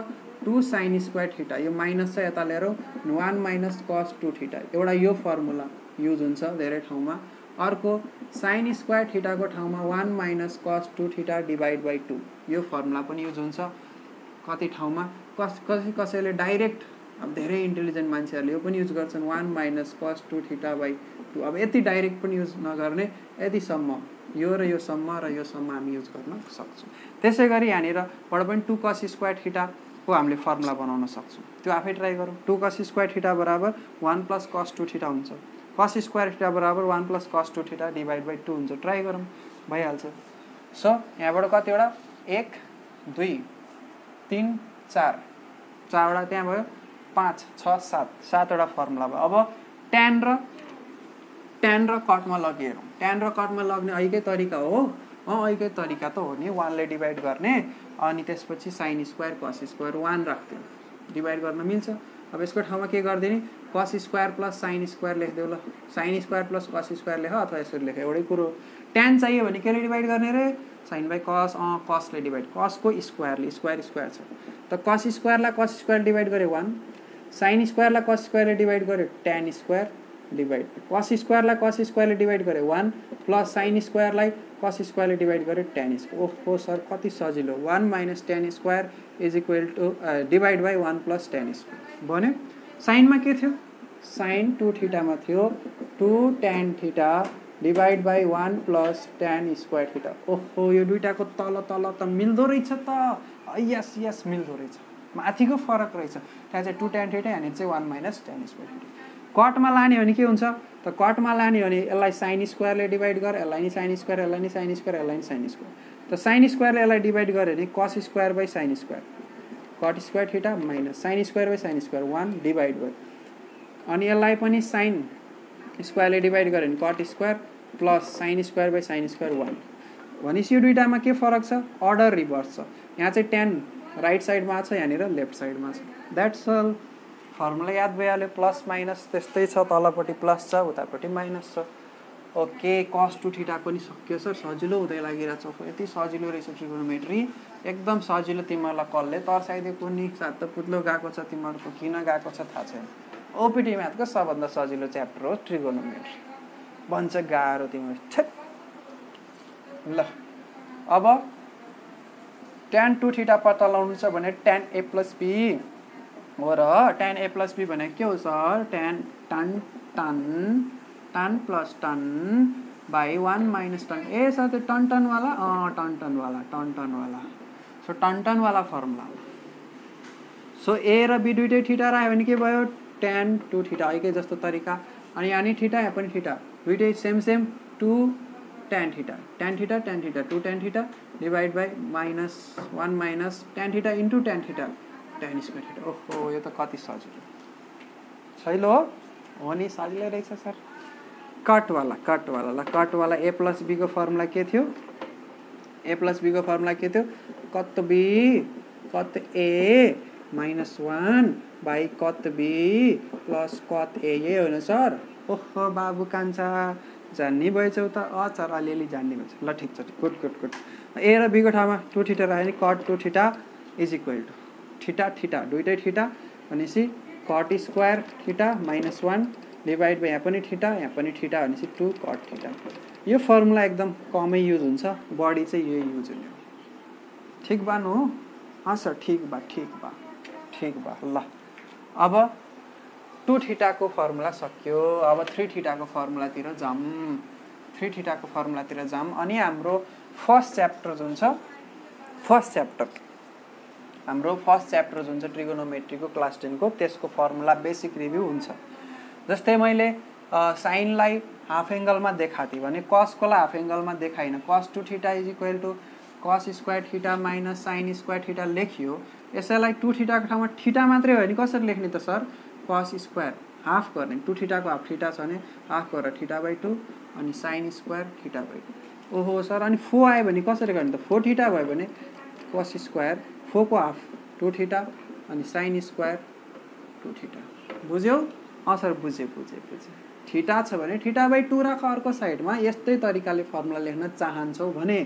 टु साइन स्क्वायर थिटा यो माइनस छ यता लिएर one minus cos two theta एउटा यो फर्मुला युज हुन्छ धेरै ठाउँमा। अर्को साइन स्क्वायर थिटाको ठाउँमा one minus cos two theta divide by two यो फर्मुला पनि युज हुन्छ। कति ठाउँमा? कस कसै कसैले डाइरेक्ट अब धेरै इन्टेलिजेन्ट मान्छेहरूले यो पनि युज गर्छन्। One minus cos two theta by two अब यति डाइरेक्ट पनि युज नगर्ने यतिसम्म यो र यो सम्म र यो सम्म हामी युज गर्न सक्छौँ। त्यसै गरी यहाँनिरबाट पनि टु कस स्क्वायर थिटाको हामीले फर्मुला बनाउन सक्छौँ। त्यो आफै ट्राई गरौँ। टु कस स्क्वायर थिटा बराबर one plus cos two theta हुन्छ। कस स्क्वायर थिटा बराबर one plus cos two theta divide by two हुन्छ। ट्राई गरौँ। भइहाल्छ। सो यहाँबाट कतिवटा? एक दुई तिन चार। चारवटा त्यहाँ भयो। पाँच छ सात सातवटा फर्मुला भयो। अब ट्यान र ट्यान र कटमा लगिहेरौँ ट्यान र कटमा लग्ने अहिकै तरिका हो। अँ अहिकै तरिका त हो नि। वानले डिभाइड गर्ने अनि त्यसपछि sine square cos square one राख्थ्यो डिभाइड गर्न मिल्छ। अब यसको ठाउँमा के गरिदिने? Cos square plus sine square लेखिदेऊ ल। Sine square plus cos square लेख अथवा यसरी लेख। एउटै कुरो। ट्यान चाहियो भने केले डिभाइड गर्ने रे? साइन बाई कस अँ कसले डिभाइड कसको स्क्वायरले स्क्वायर स्क्वायर छ। त कस स्क्वायरलाई कस स्क्वायर डिभाइड गऱ्यो वान साइन स्क्वायरलाई कस स्क्वायरले डिभाइड गर्यो टेन स्क्वायर डिभाइड कस स्क्वायरलाई कस स्क्वायरले डिभाइड गर्यो वान प्लस साइन स्क्वायरलाई कस स्क्वायरले डिभाइड गऱ्यो टेन स्क्वायर ओहो सर कति सजिलो। One minus tan square is equal to divide by one plus tan square भन्यो? साइनमा के थियो? साइन टु थिटामा थियो। Two tan theta divide by one plus tan square theta ओहो यो दुइटाको तल तल त मिल्दो रहेछ त। यस यस मिल्दो रहेछ। माथिको फरक रहेछ। त्यहाँ चाहिँ टु टेन थिटा यहाँनिर चाहिँ one minus tan square theta कटमा लाने भने के हुन्छ? त कटमा लाने भने यसलाई साइन स्क्वायरले डिभाइड गर यसलाई नि साइन स्क्वायर यसलाई नि साइन स्क्वायर यसलाई नि साइन स्क्वायर त साइन स्क्वायरले यसलाई डिभाइड गऱ्यो भने cos square by sine square cot square theta minus sine square by sine square one divide भयो अनि यसलाई पनि साइन स्क्वायरले डिभाइड गऱ्यो भने cot square plus sine square by sine square one भनेपछि यो दुइटामा के फरक छ? अर्डर रिभर्स छ। यहाँ चाहिँ टेन राइट साइडमा छ यहाँनिर लेफ्ट साइडमा छ। द्याट्स अल फर्मुला याद भइहाल्यो प्लस माइनस त्यस्तै छ तलपट्टि प्लस छ उतापट्टि माइनस छ। ओके कस टु ठिटा पनि सक्यो सर सजिलो हुँदै लागिरहेको छ यति सजिलो रहेछ ट्रिगोनोमेट्री एकदम सजिलो तिमीहरूलाई कसले तर्साइदियो कुनै सात त पुत्लो गएको छ तिमीहरूको किन गएको छ थाहा छैन। ओपिटी म्याथको सबभन्दा सजिलो च्याप्टर हो ट्रिगोनोमेट्री भन्छ गाह्रो तिमीहरू छेट ल। अब टेन टु थिटा पत्ता लगाउनु छ भने टेन ए प्लस बी हो र टेन ए प्लस बी भने के हो sir? Tan tan tan tan plus tan by one minus tan A sir त्यो टन टनवाला अँ टन टनवाला टन टनवाला सो टन टनवाला फर्मुला सो ए र बी दुइटै ठिटा राख्यो भने के भयो? टेन टु ठिटा एकै जस्तो तरिका। अनि यहाँ नि ठिटा यहाँ पनि ठिटा दुइटै same same two tan theta tan theta tan theta two tan theta divide by minus one minus tan theta into tan theta tan square theta ओहो यो त कति सजिलो। हो? हो नि सजिलै रहेछ सर। कटवाला कटवाला। ल कटवाला ए प्लस बीको फर्मुला के थियो? ए प्लस बीको फर्मुला के थियो? Cot B cot A minus one by cot B plus cot A यही होइन सर। ओहो बाबु कान्छा। जान्ने भएछौ त अचार अलिअलि जान्ने भएछ। ल ठिक छ गुड गुड गुड। ए र बीको ठाउँमा टु ठिटा राख्यो भने cot two theta is equal to theta theta दुइटै ठिटा भनेपछि cot square theta minus one divide by यहाँ पनि ठिटा यहाँ पनि ठिटा भनेपछि टु कट ठिटा यो फर्मुला एकदम कमै युज हुन्छ बढी चाहिँ यो युज हुने हो। ठिक बा नु हँ? सर ठिक बा ठिक बा ठिक बा ल। अब टु ठिटाको फर्मुला सक्यो। अब थ्री ठिटाको फर्मुलातिर जाऊँ। थ्री ठिटाको फर्मुलातिर जाऊँ। अनि हाम्रो फर्स्ट च्याप्टर जुन छ फर्स्ट च्याप्टर। हाम्रो फर्स्ट च्याप्टर जुन छ ट्रिगोनोमेट्रीको क्लास टेनको त्यसको फर्मुला बेसिक रिभ्यू हुन्छ। जस्तै मैले साइनलाई हाफ एङ्गलमा देखाएको थिएँ भने कसकोलाई हाफ एङ्गलमा देखाइन cos two theta is equal to cos square theta minus sine square theta लेखियो। यसैलाई टु ठिटाको ठाउँमा ठिटा मात्रै हो भने कसरी लेख्ने त सर? कस स्क्वायर हाफ गर्ने टु ठिटाको हाफ ठिटा छ भने हाफ गरेर ठिटा बाई टू अनि sine square theta by two ओहो सर अनि फो आयो भने कसरी गर्ने त? फोर ठिटा भयो भने कस स्क्वायर फोको हाफ टु ठिटा अनि साइन स्क्वायर टु ठिटा बुझ्यौ? अँ सर बुझेँ बुझेँ बुझेँ ठिटा छ भने ठिटा बाई टू राख अर्को साइडमा यस्तै तरिकाले फर्मुला लेख्न चाहन्छौ भने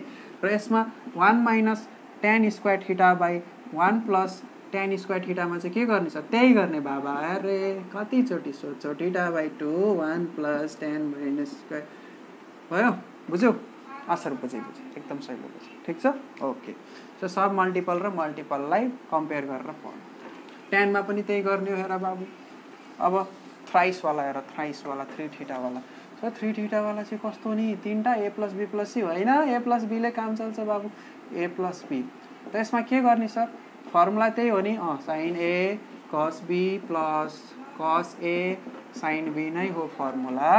र यसमा one minus tan square theta by one plus tan square ठिटामा चाहिँ के गर्ने छ त्यही गर्ने बाबा? अरे कतिचोटि सोध्छौ theta by two one plus tan minus square भयो? बुझ्यौ? असर बुझेँ बुझेँ एकदम सही बुझेँ ठिक छ? ओके सो सब मल्टिपल र मल्टिपललाई कम्पेयर गरेर पढ्नु। टेनमा पनि त्यही गर्ने हो हेर बाबु। अब थ्राइसवाला हेर थ्राइसवाला थ्री ठिटावाला सो थ्री ठिटावाला चाहिँ कस्तो नि? तिनवटा A plus B plus C होइन? ए प्लस बीले काम चल्छ बाबु। ए प्लस बी त यसमा के गर्ने सर? फर्मुला त्यही हो नि। अँ sign A cos B plus cos A sine be नै हो फर्मुला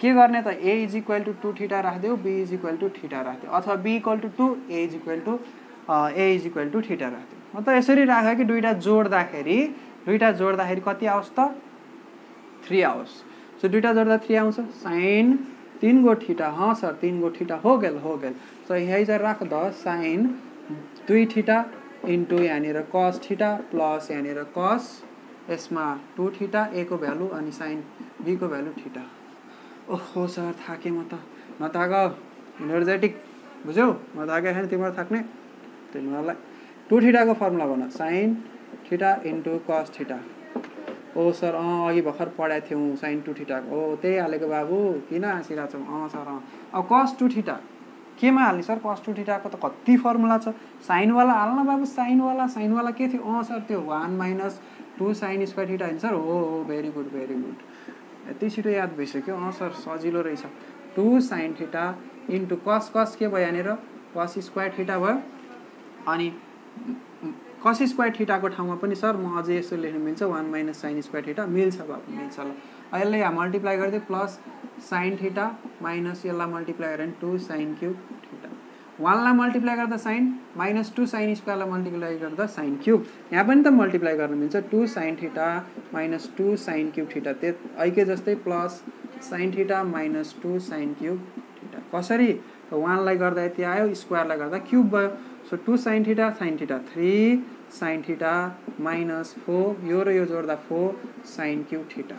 के गर्ने त? A is equal to two theta राखिदियो B is equal to theta राखिदियो अथवा B equal to two A is equal to A is equal to theta राखिदियो म त यसरी राखेँ कि दुइटा जोड्दाखेरि दुइटा जोड्दाखेरि कति आओस् त? थ्री आओस्। सो दुइटा जोड्दा थ्री आउँछ। साइन तिन गो ठिटा हँ सर तिन गो ठिटा हो गेल हो गेल। सो यही चाहिँ राख द साइन दुई ठिटा इन्टु यहाँनिर कस ठिटा प्लस यहाँनिर कस यसमा टु ठिटा ए को भ्यालु अनि साइन बीको भ्यालु ठिटा ओहो सर थाकेँ म त। नथाक इनर्जेटिक बुझ्यौ? म थाकेँ छैन तिम्रो थाक्ने। तिमीहरूलाई। टु ठिटाको फर्मुला भन। Sine theta into cos theta ओ सर अँ अघि भर्खर पढाएको थियौँ। साइन टु ठिटाको ओ त्यही हालेको बाबु। किन हाँसिरहेको छौँ अँ सर अँ। अब कस टु ठिटा केमा हाल्ने सर? कस टु थिटाको त कति फर्मुला छ? साइनवाला हाल्न बाबु साइनवाला साइनवाला के थियो? अँ सर त्यो one minus two sine square theta होइन सर? हो हो भेरी गुड भेरी गुड यति छिटो याद भइसक्यो। अँ सर सजिलो रहेछ। टु साइन थिटा इन्टु कस कस के भयो यहाँनिर? कस स्क्वायर थिटा भयो। अनि कस स्क्वायर थिटाको ठाउँमा पनि सर म अझै यसो लेख्नु मिल्छ। One minus sine square theta मिल्छ बाबु मिल्छ ल यसलाई मल्टिप्लाई गरिदियो प्लस साइन थिटा माइनस यसलाई मल्टिप्लाई गरेर टु साइन क्युब थिटा वानलाई मल्टिप्लाई गर्दा साइन माइनस टू साइन स्क्वायरलाई मल्टिप्लाई गर्दा साइन क्युब यहाँ पनि त मल्टिप्लाई गर्नु मिल्छ two sine theta minus two sine cube theta त्यो ऐके जस्तै plus sine theta minus two sine cube theta कसरी? वानलाई गर्दा यति आयो स्क्वायरलाई गर्दा क्युब भयो। So two sine theta sine theta three sine theta minus four यो र यो जोड्दा four sine cube theta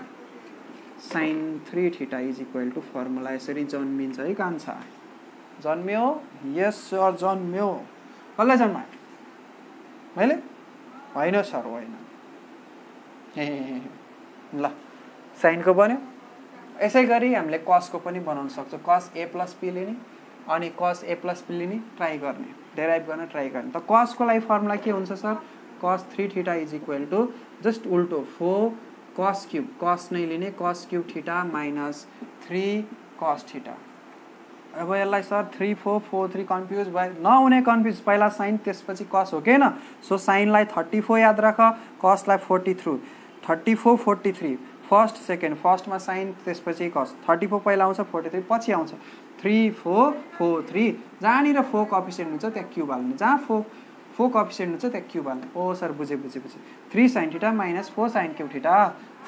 sine three theta is equal to formula यसरी जन्मिन्छ है कान्छा। जन्मियो? यस सर जन्मियो। कसलाई जन्मायो? मैले? होइन सर होइन। ए <laughs> ल साइनको बन्यो। यसै गरी हामीले कसको पनि बनाउन सक्छौँ। कस ए प्लस पी लिने अनि कस ए प्लस पी लिने ट्राई गर्ने। डेराइभ गर्न ट्राई गर्ने। त कसको लागि फर्मुला के हुन्छ sir cos three theta is equal to just उल्टो फोर कस क्युब कस नै लिने cos cube theta minus three cos theta अब यसलाई sir three four four three confuse भयो नहुने कन्फ्युज पहिला साइन त्यसपछि कस हो कि सो साइनलाई थर्टी फोर याद राख कसलाई forty through thirty four forty three first second फर्स्टमा साइन त्यसपछि कस थर्टी फोर पहिला आउँछ फोर्टी थ्री पछि आउँछ। थ्री फोर फोर थ्री जहाँनिर फोर कफिसियन्ट हुन्छ त्यहाँ क्युब हाल्ने। जहाँ फोर फोर कफिसियन्ट त्यहाँ क्युब हाल्ने ओ, सर, बुझे बुझे बुझे। Three sine theta minus four sine cube theta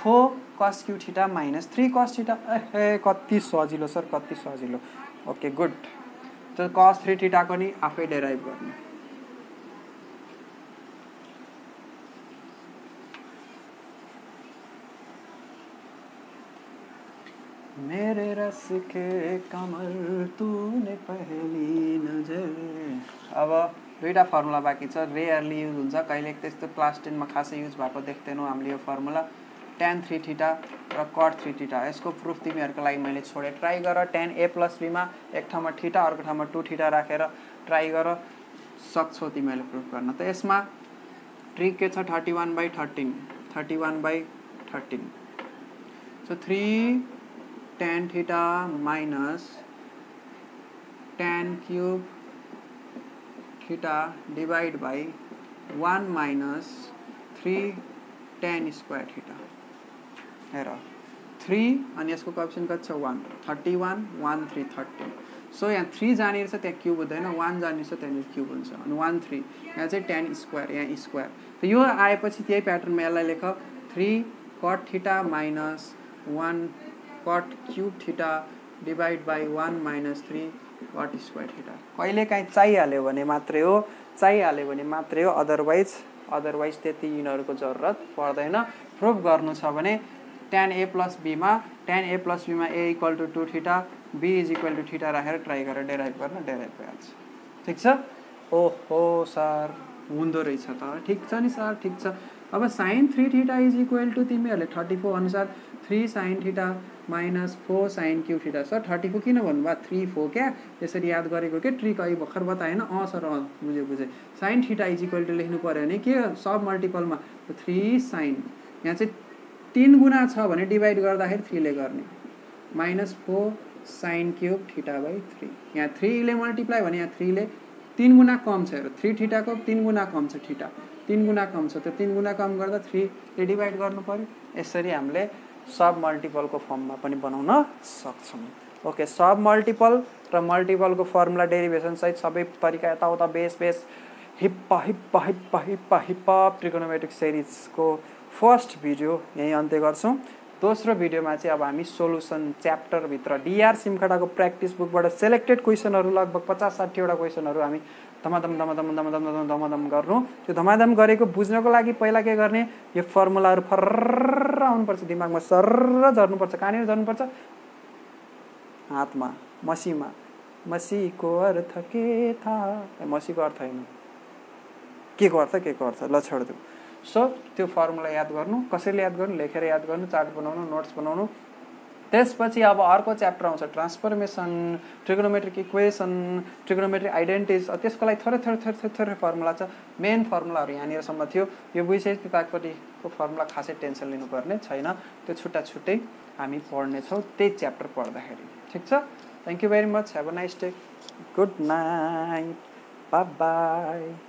four cos cube theta minus three cos theta A कति सजिलो, सर कति सजिलो। ओके गुड त कस थ्री ठिटाको नि आफै डेराइभ गर्ने। मेरे रस के कमर तूने पहली नज़र। अब दुईवटा फर्मुला बाँकी छ. रेयरली युज हुन्छ. कहिले त्यस्तो क्लास टेनमा खासै युज भएको देख्दैनौँ हामीले यो फर्मुला टेन थ्री थिटा र कट थ्री थिटा यसको प्रुफ तिमीहरूको लागि मैले छोडेँ. ट्राई गर. टेन ए प्लस बीमा एक ठाउँमा ठिटा अर्को ठाउँमा टु ठिटा राखेर ट्राई गर. सक्छौ तिमीहरूले प्रुफ गर्न. त यसमा ट्रिक के छ? Thirty one by thirteen thirty one by thirteen so three tan theta minus tan cube theta divide by 1 minus 3 tan square theta हेर थ्री अनि यसको कप्सन कति छ? One. Thirty one one three thirty. So यहाँ three जहाँनिर छ त्यहाँ क्युब हुँदैन। वान जहाँनिर छ त्यहाँनिर क्युब हुन्छ। अनि वान थ्री यहाँ चाहिँ टेन स्क्वायर यहाँ स्क्वायर। त यो आएपछि त्यही प्याटर्नमा यसलाई लेख three cot theta minus one cot cube theta divide by one minus three cot square theta कहिलेकाहीँ चाहिहाल्यो भने मात्रै हो चाहिहाल्यो भने मात्रै हो अदरवाइज अदरवाइज त्यति यिनीहरूको जरुरत पर्दैन। प्रुभ गर्नु छ भने टेन ए प्लस बीमा टेन ए प्लस बीमा A equal to two theta B is equal to theta राखेर ट्राई गरेर डेराइभ गर्न डेराइभ भइहाल्छ। ठिक छ? ओहो सर हुँदो रहेछ त। ठिक छ नि सर ठिक छ। अब sine three theta is equal to तिमीहरूले थर्टी फोर अनुसार three sine theta minus four sine cube theta sir thirty four किन भन्नुभयो थ्री फोर क्या? यसरी याद गरेको के? ट्रिक अहिले भर्खर बताएन। अँ सर अँ बुझेँ बुझेँ। Sine theta is equal to लेख्नु पऱ्यो भने के सब मल्टिपलमा थ्री साइन। यहाँ चाहिँ तिन गुणा छ भने डिभाइड गर्दाखेरि थ्रीले गर्ने। Minus four sine cube theta by three. यहाँ थ्रीले मल्टिप्लाई भने यहाँ थ्रीले तिन गुणा कम छ। हेर थ्री थिटाको तिन गुणा कम छ थिटा। तिन गुणा कम छ त्यो तिन गुणा कम गर्दा थ्रीले डिभाइड गर्नु पऱ्यो यसरी हामीले सब मल्टिपलको फर्ममा पनि बनाउन सक्छौँ। ओके सब मल्टिपल र मल्टिपलको फर्मुला डेरिभेसन सहित सबै तरिका यताउता बेस बेस हिप्प हिप्प हिप्प हिप्प हिप्प ट्रिकोनोमेट्रिक सिरिजको फर्स्ट भिडियो यहीँ अन्त्य गर्छौँ। दोस्रो भिडियोमा चाहिँ अब हामी सोल्युसन च्याप्टरभित्र डिआर सिमखटाको प्र्याक्टिस बुकबाट सेलेक्टेड क्वेसनहरू लगभग पचास साठीवटा क्वेसनहरू हामी धमाधम धमाधम धमाधम धमाधम धमाधम गर्नु। त्यो धमाधम गरेको बुझ्नको लागि पहिला के गर्ने? यो फर्मुलाहरू फर्र आउनुपर्छ दिमागमा सर्र झर्नुपर्छ कहाँनिर झर्नुपर्छ हातमा मसीमा मसीको अर्थ के थाहा मसीको अर्थ होइन के को अर्थ के को अर्थ ल छोडिदिउँ सो त्यो फर्मुला याद गर्नु कसैले याद गर्नु लेखेर याद गर्नु चार्ट बनाउनु नोट्स बनाउनु। त्यसपछि अब अर्को च्याप्टर आउँछ transformation trigonometric equation trigonometric identities त्यसको लागि थोरै थोरै थोरै थोरै थोरै फर्मुला छ। मेन फर्मुलाहरू यहाँनिरसम्म थियो। यो बुझिसकेपछि त्यतापट्टिको फर्मुला खासै टेन्सन लिनुपर्ने छैन। त्यो छुट्टा छुट्टै हामी पढ्नेछौँ त्यही च्याप्टर पढ्दाखेरि। ठिक छ? Thank you very much have a nice day good night bye